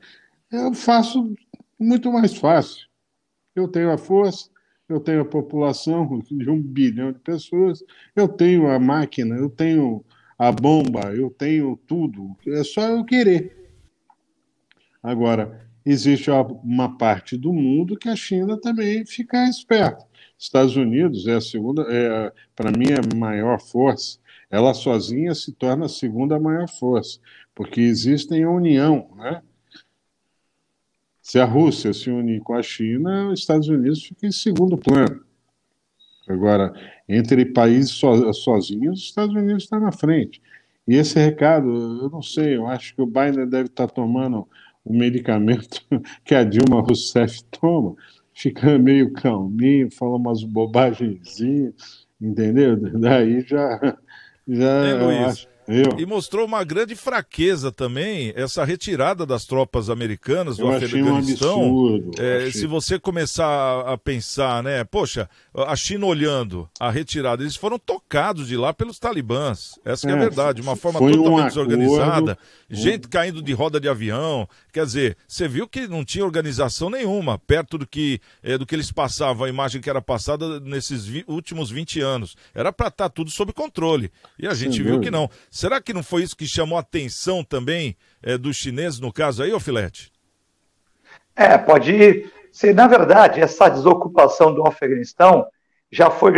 eu faço muito mais fácil. Eu tenho a força, eu tenho a população de um bilhão de pessoas, eu tenho a máquina, eu tenho a bomba, eu tenho tudo, é só eu querer. Agora, existe uma parte do mundo que a China também fica esperta. Estados Unidos é a segunda, é, para mim, é a maior força. Ela sozinha se torna a segunda maior força, porque existem a união, né? Se a Rússia se unir com a China, os Estados Unidos fica em segundo plano. Agora, entre países so, sozinhos, os Estados Unidos está na frente. E esse recado, eu não sei, eu acho que o Biden deve estar tá tomando o medicamento que a Dilma Rousseff toma, fica meio calminho, fala umas bobagens, entendeu? Daí já, já Ei, Luiz, Eu. E mostrou uma grande fraqueza também, essa retirada das tropas americanas do Eu Afeganistão. Um absurdo, é. Se você começar a pensar, né? Poxa, a China olhando a retirada, eles foram tocados de lá pelos talibãs. Essa é, é a verdade, de uma forma totalmente um desorganizada. Gente caindo de roda de avião. Quer dizer, você viu que não tinha organização nenhuma, perto do que, é, do que eles passavam, a imagem que era passada nesses últimos 20 anos. Era para estar tá tudo sob controle. E a gente Sim, viu que não. Será que não foi isso que chamou a atenção também é, dos chineses no caso aí, ô Filete? É, pode ser. Na verdade, essa desocupação do Afeganistão já foi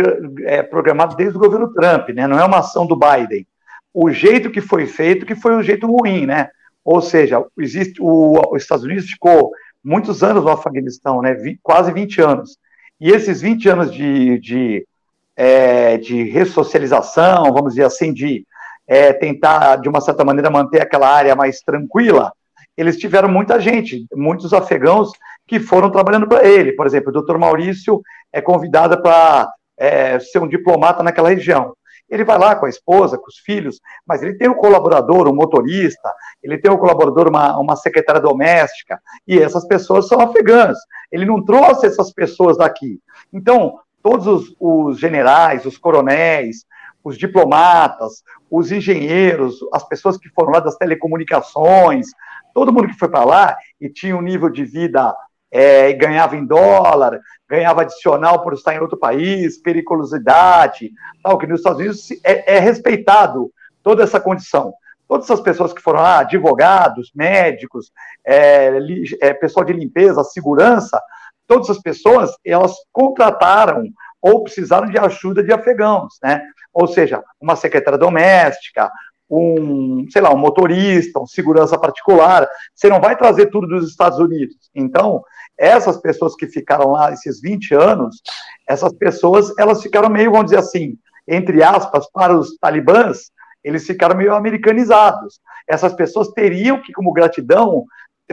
é, programada desde o governo Trump, né? Não é uma ação do Biden. O jeito que foi feito que foi um jeito ruim, né? Ou seja, existe o, os Estados Unidos ficou muitos anos no Afeganistão, né? Quase 20 anos. E esses 20 anos de, de, é, de ressocialização, vamos dizer assim, de é, tentar, de uma certa maneira, manter aquela área mais tranquila, eles tiveram muita gente, muitos afegãos que foram trabalhando para ele. Por exemplo, o doutor Maurício é convidado para é, ser um diplomata naquela região. Ele vai lá com a esposa, com os filhos, mas ele tem um colaborador, um motorista, ele tem um colaborador, uma, uma secretária doméstica, e essas pessoas são afegãs. Ele não trouxe essas pessoas daqui. Então, todos os, os generais, os coronéis, os diplomatas, os engenheiros, as pessoas que foram lá das telecomunicações, todo mundo que foi para lá e tinha um nível de vida é, ganhava em dólar, ganhava adicional por estar em outro país, periculosidade, tal, que nos Estados Unidos é, é respeitado toda essa condição. Todas essas pessoas que foram lá, advogados, médicos, é, é, pessoal de limpeza, segurança, todas essas pessoas, elas contrataram ou precisaram de ajuda de afegãos, né? Ou seja, uma secretária doméstica, um, sei lá, um motorista, um segurança particular. Você não vai trazer tudo dos Estados Unidos. Então, essas pessoas que ficaram lá esses 20 anos, essas pessoas, elas ficaram meio, vamos dizer assim, entre aspas, para os talibãs, eles ficaram meio americanizados. Essas pessoas teriam que, como gratidão,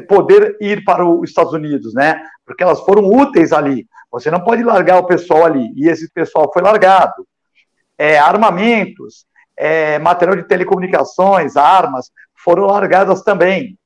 poder ir para os Estados Unidos, né? Porque elas foram úteis ali. Você não pode largar o pessoal ali. E esse pessoal foi largado. É, armamentos, é, material de telecomunicações, armas, foram largadas também.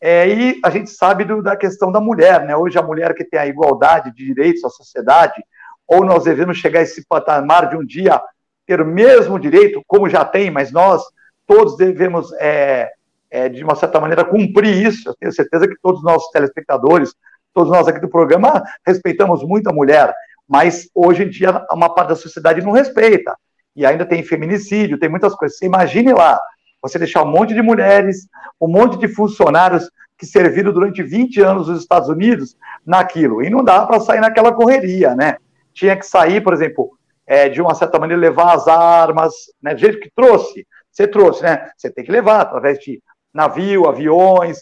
É, e a gente sabe do, da questão da mulher, né? Hoje a mulher que tem a igualdade de direitos à sociedade, ou nós devemos chegar a esse patamar de um dia ter o mesmo direito, como já tem, mas nós todos devemos é, é, de uma certa maneira, cumprir isso. Eu tenho certeza que todos os nossos telespectadores, todos nós aqui do programa, respeitamos muito a mulher, mas hoje em dia uma parte da sociedade não respeita. E ainda tem feminicídio, tem muitas coisas. Você imagine lá, você deixar um monte de mulheres, um monte de funcionários que serviram durante 20 anos nos Estados Unidos naquilo. E não dá para sair naquela correria, né? Tinha que sair, por exemplo, é, de uma certa maneira, levar as armas, né? Do jeito que trouxe, você trouxe, né? Você tem que levar através de navio, aviões,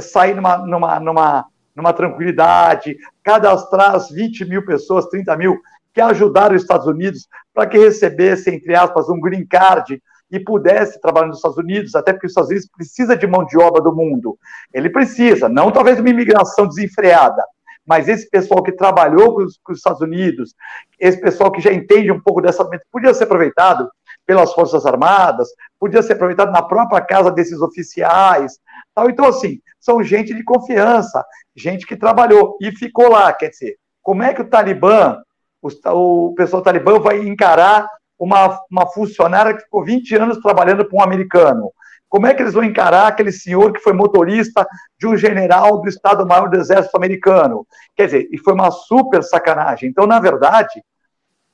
sair numa, numa, numa, numa tranquilidade, cadastrar as 20 mil pessoas, 30 mil, que ajudaram os Estados Unidos para que recebesse, entre aspas, um green card e pudesse trabalhar nos Estados Unidos, até porque os Estados Unidos precisa de mão de obra do mundo. Ele precisa, não talvez uma imigração desenfreada, mas esse pessoal que trabalhou com os, com os Estados Unidos, esse pessoal que já entende um pouco dessa podia ser aproveitado pelas Forças Armadas, podia ser aproveitado na própria casa desses oficiais. Tal. Então, assim, são gente de confiança, gente que trabalhou e ficou lá. Quer dizer, como é que o Talibã, o, o pessoal Talibã vai encarar uma, uma funcionária que ficou 20 anos trabalhando para um americano? Como é que eles vão encarar aquele senhor que foi motorista de um general do Estado-Maior do Exército americano? Quer dizer, e foi uma super sacanagem. Então, na verdade,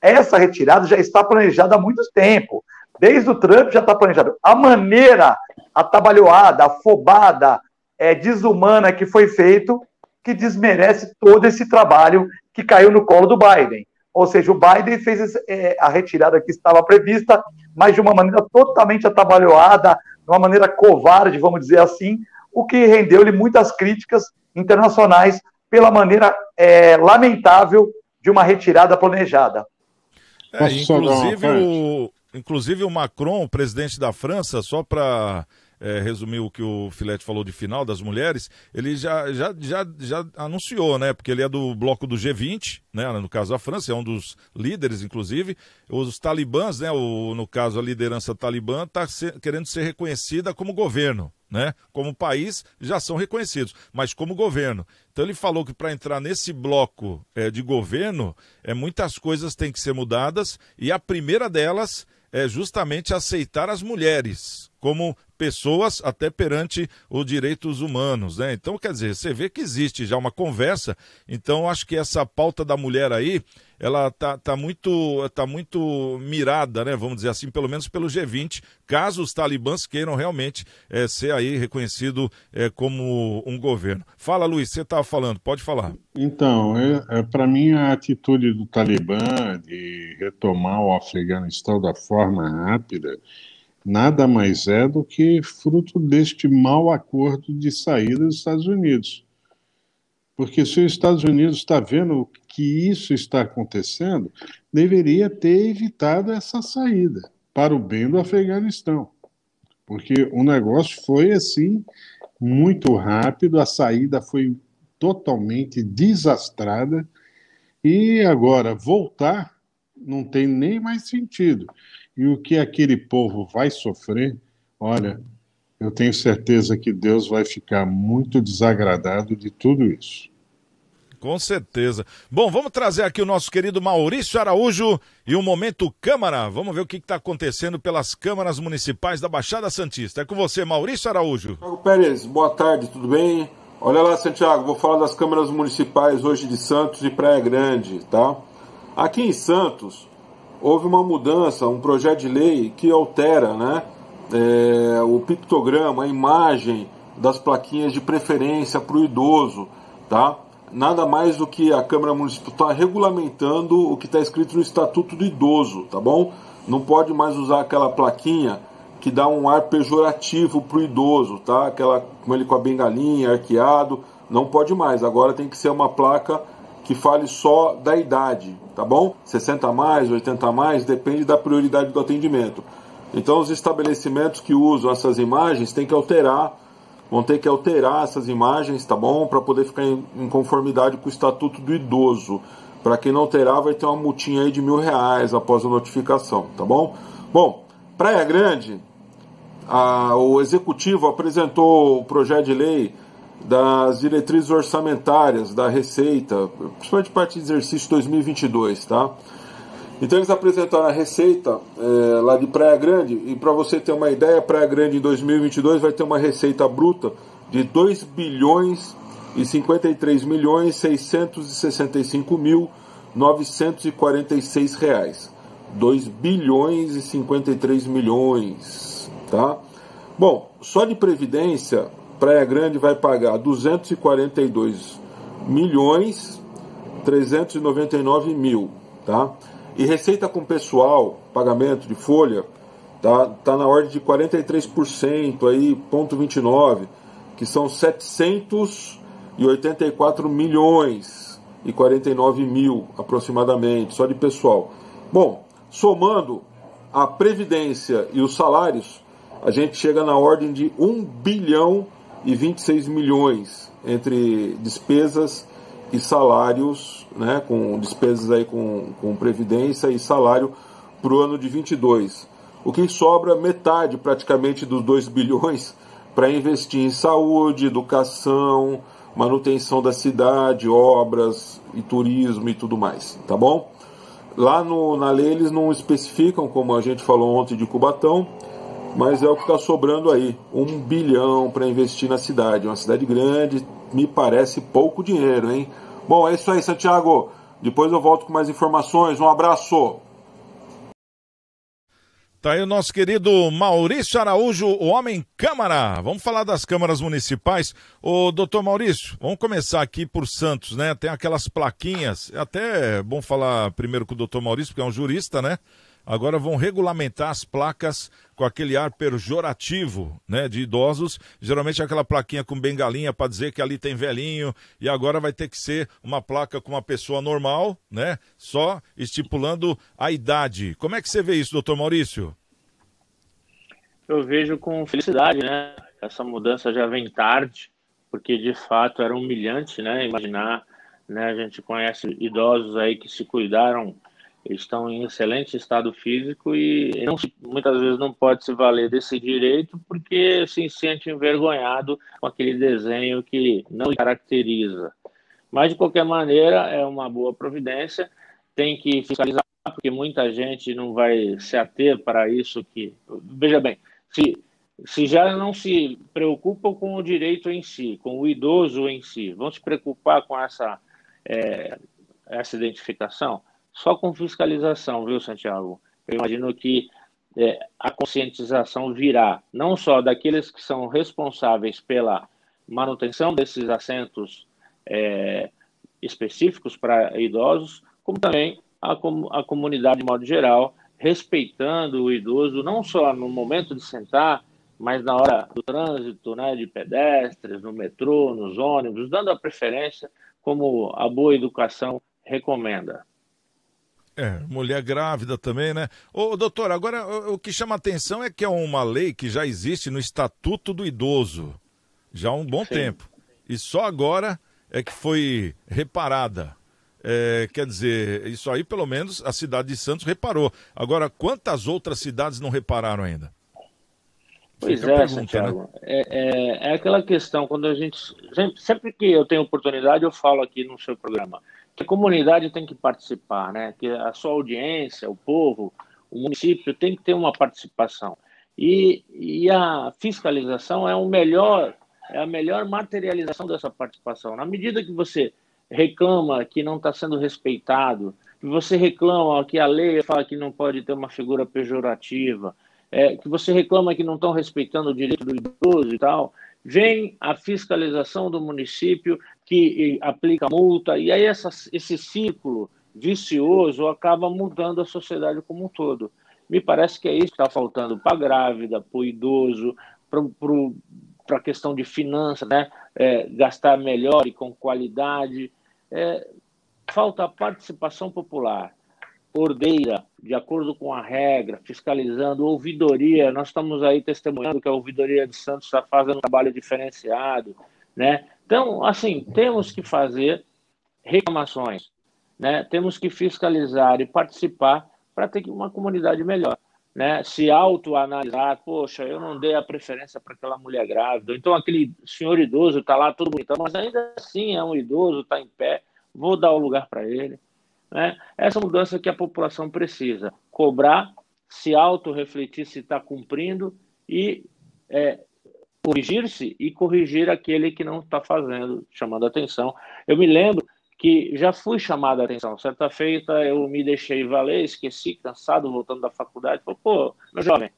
essa retirada já está planejada há muito tempo. Desde o Trump já está planejado. A maneira atabalhoada, afobada, é, desumana que foi feito, que desmerece todo esse trabalho que caiu no colo do Biden. Ou seja, o Biden fez é, a retirada que estava prevista, mas de uma maneira totalmente atabalhoada, de uma maneira covarde, vamos dizer assim, o que rendeu-lhe muitas críticas internacionais pela maneira é, lamentável de uma retirada planejada. É, inclusive, o, inclusive o Macron, o presidente da França, só para é, resumir o que o Filete falou de final das mulheres, ele já, já, já, já anunciou, né? Porque ele é do bloco do G20, né? No caso a França, é um dos líderes, inclusive. Os talibãs, né? O, no caso a liderança talibã, está querendo ser reconhecida como governo né? Como país já são reconhecidos, mas como governo. Então ele falou que para entrar nesse bloco é, de governo, é, muitas coisas têm que ser mudadas e a primeira delas é justamente aceitar as mulheres como pessoas até perante os direitos humanos, né? Então, quer dizer, você vê que existe já uma conversa. Então, acho que essa pauta da mulher aí, ela tá, tá muito tá muito mirada, né? Vamos dizer assim, pelo menos pelo G20, caso os talibãs queiram realmente é, ser aí reconhecido é, como um governo. Fala, Luiz, você estava falando, pode falar. Então, é, é para mim a atitude do Talibã de retomar o Afeganistão da forma rápida nada mais é do que fruto deste mau acordo de saída dos Estados Unidos. Porque se os Estados Unidos está vendo que isso está acontecendo, deveria ter evitado essa saída para o bem do Afeganistão. Porque o negócio foi assim muito rápido, a saída foi totalmente desastrada e agora voltar não tem nem mais sentido e o que aquele povo vai sofrer, olha, eu tenho certeza que Deus vai ficar muito desagradado de tudo isso. Com certeza. Bom, vamos trazer aqui o nosso querido Maurício Araújo e o Momento Câmara. Vamos ver o que está acontecendo pelas câmaras municipais da Baixada Santista. É com você, Maurício Araújo. Thiago Pérez, boa tarde, tudo bem? Olha lá, Santiago, vou falar das câmaras municipais hoje de Santos e Praia Grande, tá? Aqui em Santos, houve uma mudança, um projeto de lei que altera né, é, o pictograma, a imagem das plaquinhas de preferência para o idoso. Tá? Nada mais do que a Câmara Municipal está regulamentando o que está escrito no Estatuto do Idoso, tá bom? Não pode mais usar aquela plaquinha que dá um ar pejorativo para o idoso, tá? Aquela com ele com a bengalinha, arqueado, não pode mais. Agora tem que ser uma placa que fale só da idade, tá bom? 60 a mais, 80 a mais, depende da prioridade do atendimento. Então os estabelecimentos que usam essas imagens têm que alterar, vão ter que alterar essas imagens, tá bom? Para poder ficar em, em, conformidade com o estatuto do idoso. Para quem não alterar, vai ter uma multinha aí de mil reais após a notificação, tá bom? Bom, Praia Grande, a, o executivo apresentou o projeto de lei das diretrizes orçamentárias da Receita, principalmente a partir do exercício 2022, tá? Então eles apresentaram a receita é, lá de Praia Grande, e para você ter uma ideia, Praia Grande em 2022 vai ter uma receita bruta de 2 bilhões e 53 milhões 665 mil 946 reais. 2 bilhões e 53 milhões, tá? Bom, só de previdência Praia Grande vai pagar 242 milhões 399 mil, tá? E receita com pessoal, pagamento de folha, tá, tá na ordem de 43% aí, ponto 29, que são 784 milhões e 49 mil aproximadamente, só de pessoal. Bom, somando a previdência e os salários, a gente chega na ordem de 1 bilhão e 26 milhões entre despesas e salários, né, com despesas aí com, com previdência e salário para o ano de 22. O que sobra metade praticamente dos 2 bilhões para investir em saúde, educação, manutenção da cidade, obras e turismo e tudo mais, tá bom? Lá no, na lei eles não especificam, como a gente falou ontem de Cubatão, mas é o que está sobrando aí, um bilhão para investir na cidade. Uma cidade grande, me parece pouco dinheiro, hein? Bom, é isso aí, Santiago. Depois eu volto com mais informações. Um abraço. Tá aí o nosso querido Maurício Araújo, o Homem Câmara. Vamos falar das câmaras municipais. Ô, doutor Maurício, vamos começar aqui por Santos, né? Tem aquelas plaquinhas. É até bom falar primeiro com o doutor Maurício, porque é um jurista, né? Agora vão regulamentar as placas com aquele ar pejorativo, né, de idosos, geralmente aquela plaquinha com bengalinha para dizer que ali tem velhinho, e agora vai ter que ser uma placa com uma pessoa normal, né, só estipulando a idade. Como é que você vê isso, doutor Maurício? eu vejo com felicidade, né? Essa mudança já vem tarde, porque de fato era humilhante, né? Imaginar, né? A gente conhece idosos aí que se cuidaram, estão em excelente estado físico e não, muitas vezes não pode se valer desse direito porque se sente envergonhado com aquele desenho que não caracteriza. Mas de qualquer maneira é uma boa providência, tem que fiscalizar porque muita gente não vai se ater para isso que veja bem, se se já não se preocupam com o direito em si, com o idoso em si, vão se preocupar com essa, é, essa identificação? Só com fiscalização, viu, Santiago? Eu imagino que é, a conscientização virá, não só daqueles que são responsáveis pela manutenção desses assentos é, específicos para idosos, como também a, a comunidade de modo geral, respeitando o idoso, não só no momento de sentar, mas na hora do trânsito, né, de pedestres, no metrô, nos ônibus, dando a preferência como a boa educação recomenda. É, mulher grávida também, né? Ô, doutor, agora o, que chama atenção é que é uma lei que já existe no Estatuto do Idoso, já há um bom Sim. tempo. E só agora é que foi reparada. É, quer dizer, isso aí pelo menos a cidade de Santos reparou. Agora, quantas outras cidades não repararam ainda? Pois é, pergunta, Santiago. Né? É, é, é, aquela questão, quando a gente. Sempre, sempre, que eu tenho oportunidade, eu falo aqui no seu programa, que a comunidade tem que participar, né? Que a sua audiência, o povo, o município tem que ter uma participação. E, e a fiscalização é o melhor, é a melhor materialização dessa participação. Na medida que você reclama que não está sendo respeitado, que você reclama que a lei fala que não pode ter uma figura pejorativa, é, que você reclama que não estão respeitando o direito do idoso e tal, vem a fiscalização do município que aplica multa, e aí essa, esse ciclo vicioso acaba mudando a sociedade como um todo. Me parece que é isso que está faltando para a grávida, para o idoso, para a questão de finanças, né? É, gastar melhor e com qualidade. É, falta a participação popular ordeira, de acordo com a regra, fiscalizando, ouvidoria. Nós estamos aí testemunhando que a ouvidoria de Santos está fazendo um trabalho diferenciado, né? Então, assim, temos que fazer reclamações, né? Temos que fiscalizar e participar para ter uma comunidade melhor, né? Se autoanalisar, poxa, eu não dei a preferência para aquela mulher grávida, então aquele senhor idoso está lá todo bonitão, mas ainda assim é um idoso, está em pé, vou dar o lugar para ele. Né? Essa mudança que a população precisa. Cobrar, se auto-refletir se está cumprindo e é, corrigir-se e corrigir aquele que não está fazendo, chamando atenção. Eu me lembro que já fui chamado a atenção. Certa feita eu me deixei valer, esqueci, cansado, voltando da faculdade. Falei, pô, meu jovem,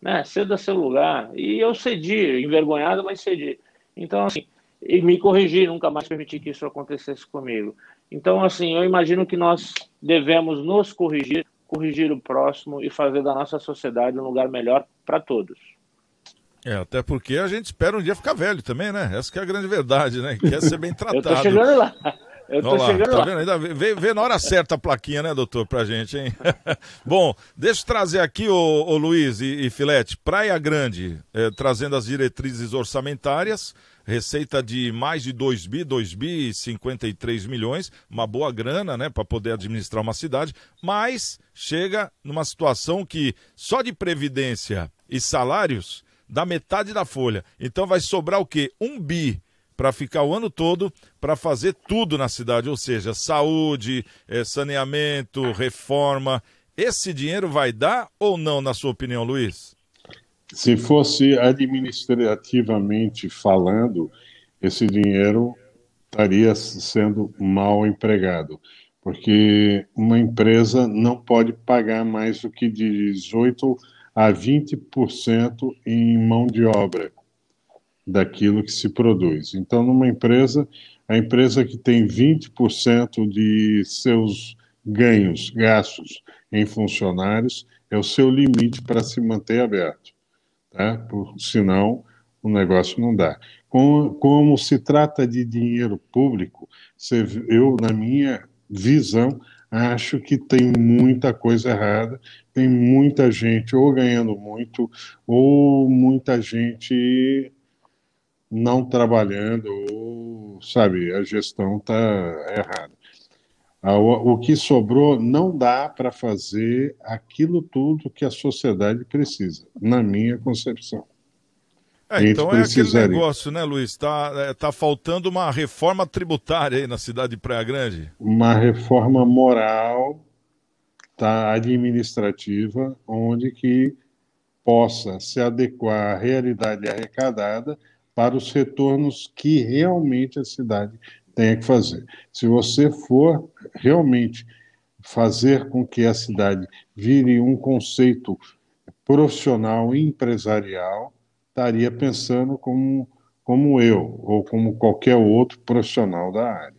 né, ceda seu lugar. E eu cedi, envergonhado, mas cedi. Então, assim, e me corrigir, nunca mais permitir que isso acontecesse comigo. Então, assim, eu imagino que nós devemos nos corrigir, corrigir o próximo e fazer da nossa sociedade um lugar melhor para todos. É, até porque a gente espera um dia ficar velho também, né? Essa é a grande verdade, né? Quer ser bem tratado. eu tô chegando lá. Eu tô chegando tá lá. Vendo? Ainda vê, vê, na hora certa a plaquinha, né, doutor, pra gente, hein? Bom, deixa eu trazer aqui, ô, ô Luiz e, e Filete, Praia Grande, é, trazendo as diretrizes orçamentárias, receita de mais de 2 bi, 2 bi 53 milhões, uma boa grana, né, para poder administrar uma cidade, mas chega numa situação que só de previdência e salários dá metade da folha. Então vai sobrar o quê? Um bi para ficar o ano todo para fazer tudo na cidade, ou seja, saúde, eh, saneamento, reforma. Esse dinheiro vai dar ou não, na sua opinião, Luiz? Se fosse administrativamente falando, esse dinheiro estaria sendo mal empregado, porque uma empresa não pode pagar mais do que de 18 a 20% em mão de obra daquilo que se produz. Então, numa empresa, a empresa que tem 20% de seus ganhos, gastos em funcionários, é o seu limite para se manter aberto tá? Por, senão o negócio não dá. Como, como se trata de dinheiro público, você, eu, na minha visão, acho que tem muita coisa errada, tem muita gente ou ganhando muito, ou muita gente não trabalhando, ou, sabe, a gestão está errada. O que sobrou não dá para fazer aquilo tudo que a sociedade precisa, na minha concepção. É, então é aquele negócio, né, Luiz? Está é, tá faltando uma reforma tributária aí na cidade de Praia Grande. Uma reforma moral, tá, administrativa, onde que possa se adequar à realidade arrecadada para os retornos que realmente a cidade tenha que fazer. Se você for realmente fazer com que a cidade vire um conceito profissional empresarial, estaria pensando como, como eu, ou como qualquer outro profissional da área.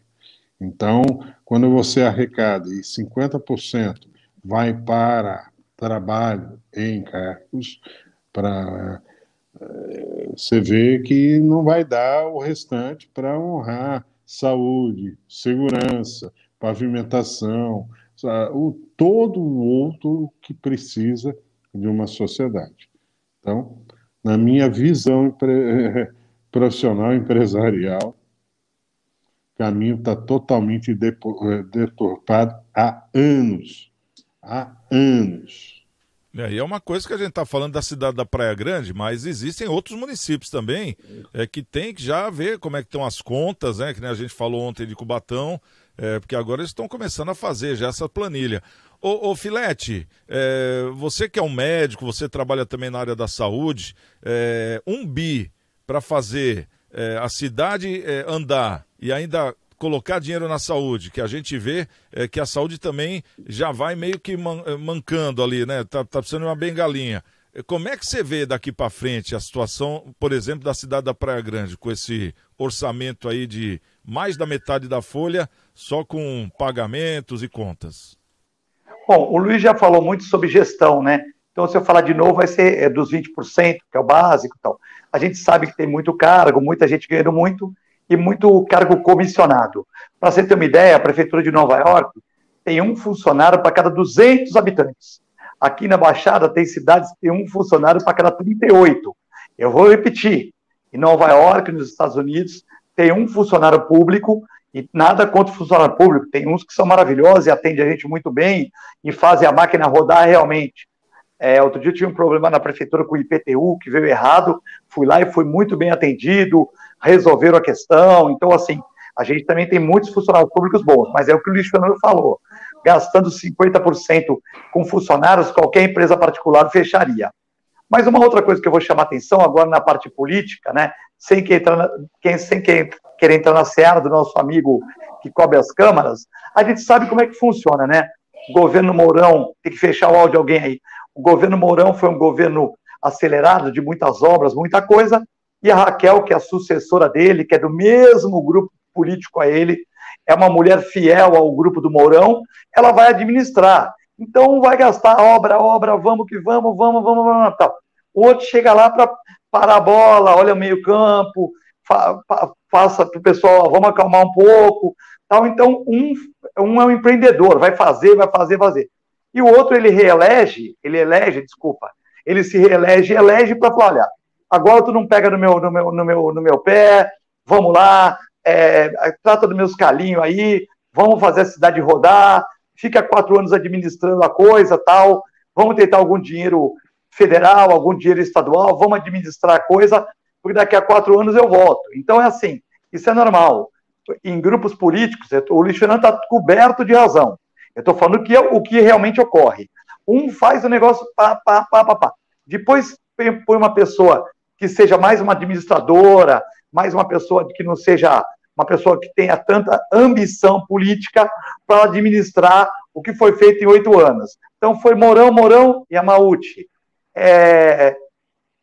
Então, quando você arrecada e 50% vai para trabalho em cargos, para eh, você vê que não vai dar o restante para honrar saúde, segurança, pavimentação, o todo o outro que precisa de uma sociedade. Então, na minha visão empre... profissional empresarial, o caminho está totalmente deturpado há anos. Há anos. É, e é uma coisa que a gente está falando da cidade da Praia Grande, mas existem outros municípios também é, que tem que já ver como é que estão as contas, né? Que a gente falou ontem de Cubatão, é, porque agora eles estão começando a fazer já essa planilha. Ô, ô Filete, é, você que é um médico, você trabalha também na área da saúde, é, um bi para fazer é, a cidade é, andar e ainda colocar dinheiro na saúde, que a gente vê é, que a saúde também já vai meio que man, é, mancando ali, né? Tá, tá precisando de uma bengalinha. Como é que você vê daqui para frente a situação, por exemplo, da cidade da Praia Grande, com esse orçamento aí de mais da metade da folha só com pagamentos e contas? Bom, o Luiz já falou muito sobre gestão, né? Então, se eu falar de novo, vai ser é, dos 20%, que é o básico e tal. A gente sabe que tem muito cargo, muita gente ganhando muito e muito cargo comissionado. Para você ter uma ideia, a Prefeitura de Nova York tem um funcionário para cada 200 habitantes. Aqui na Baixada tem cidades que tem um funcionário para cada 38. Eu vou repetir. Em Nova York, nos Estados Unidos, tem um funcionário público e nada contra o funcionário público, tem uns que são maravilhosos e atendem a gente muito bem e fazem a máquina rodar realmente. É, outro dia eu tive um problema na prefeitura com o IPTU, que veio errado, fui lá e fui muito bem atendido, resolveram a questão. Então, assim, a gente também tem muitos funcionários públicos bons, mas é o que o Luiz Fernando falou: gastando 50% com funcionários, qualquer empresa particular fecharia. Mas uma outra coisa que eu vou chamar atenção agora na parte política, né? Sem, que entrar na, sem que, querer entrar na seara do nosso amigo que cobre as câmaras, a gente sabe como é que funciona, né? O governo Mourão, tem que fechar o áudio de alguém aí. O governo Mourão foi um governo acelerado de muitas obras, muita coisa, e a Raquel, que é a sucessora dele, que é do mesmo grupo político a ele, é uma mulher fiel ao grupo do Mourão, ela vai administrar. Então vai gastar obra, obra, vamos que vamos, vamos, vamos, vamos, tal. O outro chega lá para parar a bola, olha o meio-campo, fa, fa, faça para o pessoal, vamos acalmar um pouco, tal. Então, um, um é um empreendedor, vai fazer, vai fazer, fazer. E o outro, ele reelege, ele elege, desculpa, ele se reelege, elege para falar, olha, agora tu não pega no meu, no meu, no meu, no meu pé, vamos lá, é, trata dos meus calinhos aí, vamos fazer a cidade rodar, fica quatro anos administrando a coisa, tal, vamos tentar algum dinheiro federal, algum dinheiro estadual, vamos administrar a coisa, porque daqui a quatro anos eu voto. Então é assim, isso é normal. Em grupos políticos, o Luiz está coberto de razão. Eu estou falando que é o que realmente ocorre. Um faz o negócio pá, pá, pá, pá, pá. Depois põe uma pessoa que seja mais uma administradora, mais uma pessoa que não seja uma pessoa que tenha tanta ambição política para administrar o que foi feito em oito anos. Então foi Mourão, Mourão e Amauti. É,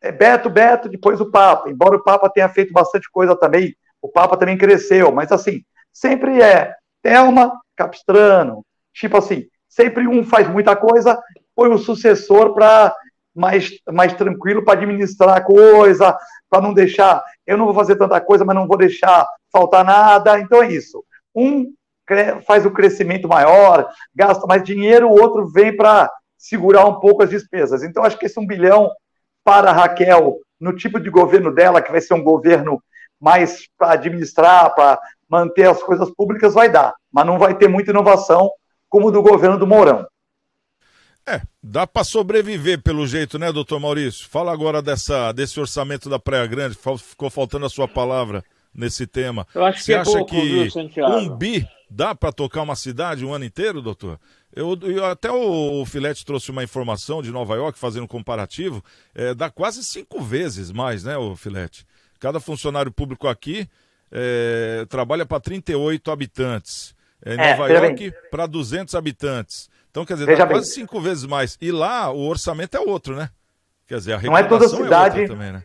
é Beto, Beto, depois o Papa. Embora o Papa tenha feito bastante coisa também, o Papa também cresceu, mas assim, sempre é Thelma, Capistrano, tipo assim, sempre um faz muita coisa, põe o sucessor para mais, mais tranquilo para administrar a coisa, para não deixar, eu não vou fazer tanta coisa, mas não vou deixar faltar nada. Então é isso. Um faz o crescimento maior, gasta mais dinheiro, o outro vem para segurar um pouco as despesas. Então, acho que esse um bilhão para a Raquel, no tipo de governo dela, que vai ser um governo mais para administrar, para manter as coisas públicas, vai dar. Mas não vai ter muita inovação como do governo do Mourão. É, dá para sobreviver pelo jeito, né, doutor Maurício? Fala agora dessa, desse orçamento da Praia Grande, ficou faltando a sua palavra nesse tema. Eu acho Você que é acha pouco, que viu, um bi dá para tocar uma cidade um ano inteiro, doutor? Eu, eu até o, o, Filete trouxe uma informação de Nova York, fazendo um comparativo, é, dá quase cinco vezes mais, né, o Filete? Cada funcionário público aqui é, trabalha para 38 habitantes. É, em é, Nova York, para 200 habitantes. Então, quer dizer, dá quase cinco vezes mais. E lá o orçamento é outro, né? Quer dizer, a não é toda cidade, é também, né?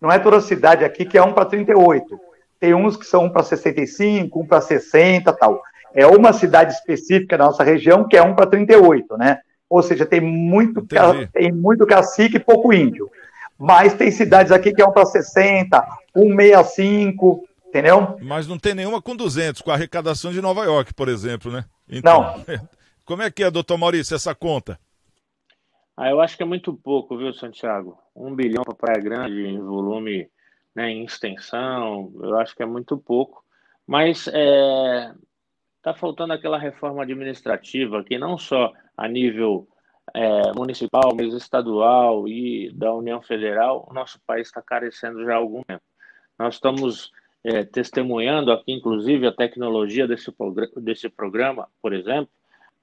Não é toda cidade aqui que é um para 38. Tem uns que são um para 65, um para 60 tal. É uma cidade específica da nossa região que é um para 38, né? Ou seja, tem muito, tem muito cacique e pouco índio. Mas tem cidades aqui que é um para 60, 165, entendeu? Mas não tem nenhuma com 200, com a arrecadação de Nova York, por exemplo, né? Então, não. Como é que é, doutor Maurício, essa conta? Ah, eu acho que é muito pouco, viu, Santiago? Um bilhão para Praia Grande em volume, né, em extensão, eu acho que é muito pouco. Mas está é, faltando aquela reforma administrativa que não só a nível é, municipal, mas estadual e da União Federal, o nosso país está carecendo já há algum tempo. Nós estamos é, testemunhando aqui, inclusive, a tecnologia desse, desse programa, por exemplo,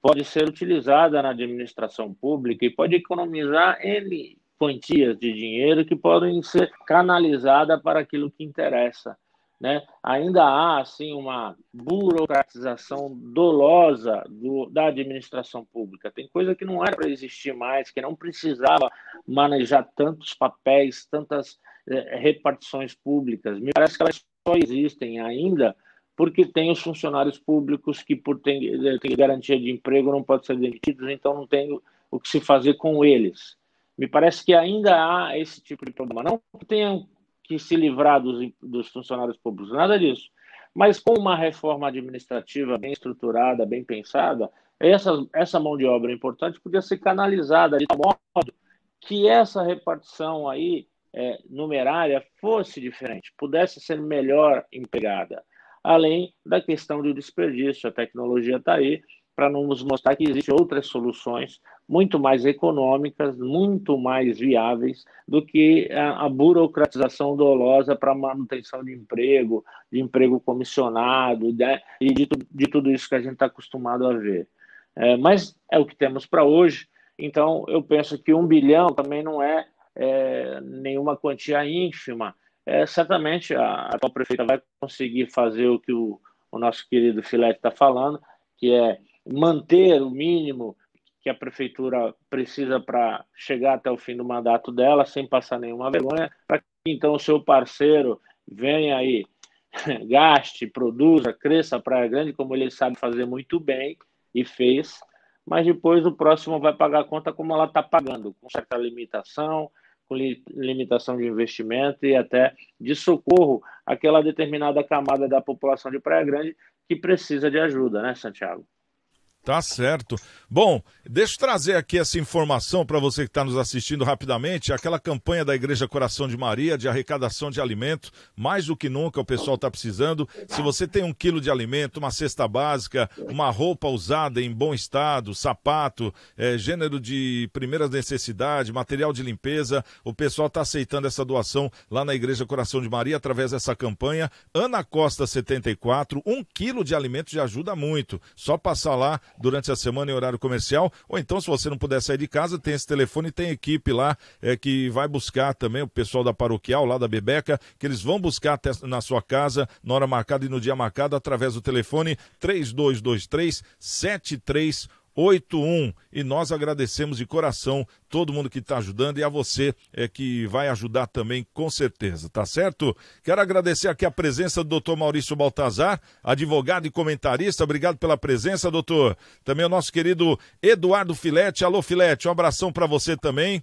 pode ser utilizada na administração pública e pode economizar N quantias de dinheiro que podem ser canalizadas para aquilo que interessa. Né? Ainda há assim uma burocratização dolosa do, da administração pública. Tem coisa que não era para existir mais, que não precisava manejar tantos papéis, tantas eh, repartições públicas. Me parece que elas só existem ainda porque tem os funcionários públicos que, por ter, ter garantia de emprego, não podem ser demitidos, então não tem o que se fazer com eles. Me parece que ainda há esse tipo de problema. Não tenham que se livrar dos, dos funcionários públicos, nada disso. Mas com uma reforma administrativa bem estruturada, bem pensada, essa, essa mão de obra importante podia ser canalizada de tal modo que essa repartição aí é, numerária fosse diferente, pudesse ser melhor empregada além da questão do desperdício. A tecnologia está aí para nos mostrar que existem outras soluções muito mais econômicas, muito mais viáveis do que a, a burocratização dolosa para manutenção de emprego, de emprego comissionado né? e de, de, tudo isso que a gente está acostumado a ver. É, mas é o que temos para hoje, então eu penso que um bilhão também não é, é nenhuma quantia ínfima, é, certamente a atual prefeita vai conseguir fazer o que o, o nosso querido Filete está falando, que é manter o mínimo que a prefeitura precisa para chegar até o fim do mandato dela, sem passar nenhuma vergonha, para que então o seu parceiro venha aí, gaste, produza, cresça a Praia Grande, como ele sabe fazer muito bem e fez, mas depois o próximo vai pagar a conta como ela está pagando, com certa limitação, com limitação de investimento e até de socorro àquela determinada camada da população de Praia Grande que precisa de ajuda, né, Santiago? Tá certo. Bom, deixa eu trazer aqui essa informação para você que está nos assistindo rapidamente. Aquela campanha da Igreja Coração de Maria de arrecadação de alimento, mais do que nunca o pessoal está precisando. Se você tem um quilo de alimento, uma cesta básica, uma roupa usada em bom estado, sapato, é, gênero de primeira necessidade, material de limpeza, o pessoal está aceitando essa doação lá na Igreja Coração de Maria através dessa campanha. Ana Costa 74, um quilo de alimento já ajuda muito. Só passar lá durante a semana em horário comercial, ou então, se você não puder sair de casa, tem esse telefone, tem equipe lá é, que vai buscar também o pessoal da paroquial, lá da Bebeca, que eles vão buscar até na sua casa, na hora marcada e no dia marcado, através do telefone 3223 73 81 e nós agradecemos de coração todo mundo que está ajudando e a você é que vai ajudar também com certeza, tá certo? Quero agradecer aqui a presença do doutor Maurício Baltazar, advogado e comentarista, obrigado pela presença, doutor. Também o nosso querido Eduardo Filete, alô Filete, um abração para você também.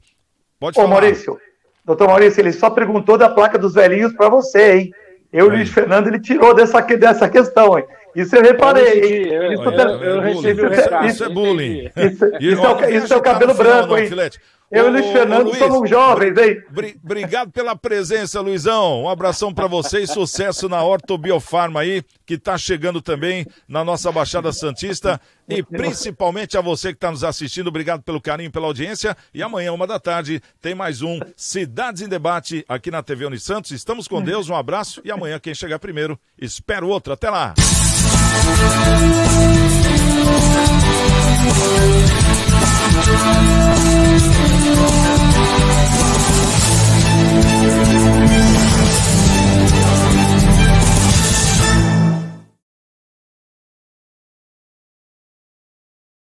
Pode Ô, falar. Maurício, doutor Maurício, ele só perguntou da placa dos velhinhos para você, hein? Eu, Luiz Fernando, ele tirou dessa, dessa questão, hein? Isso eu reparei. Eu, isso, eu, eu, eu recebi o recado. Isso é bullying. Isso, isso é, o, isso é o tá cabelo branco, não, hein? Filete. Eu e o Luiz Fernando Luiz, somos jovens, hein? Bri- Obrigado pela presença, Luizão. Um abração pra você e sucesso na Ortobiofarma aí, que tá chegando também na nossa Baixada Santista. E principalmente a você que está nos assistindo, obrigado pelo carinho, pela audiência. E amanhã, uma da tarde, tem mais um Cidades em Debate aqui na TV Unisantos. Estamos com Deus, um abraço. E amanhã, quem chegar primeiro, espera o outro. Até lá.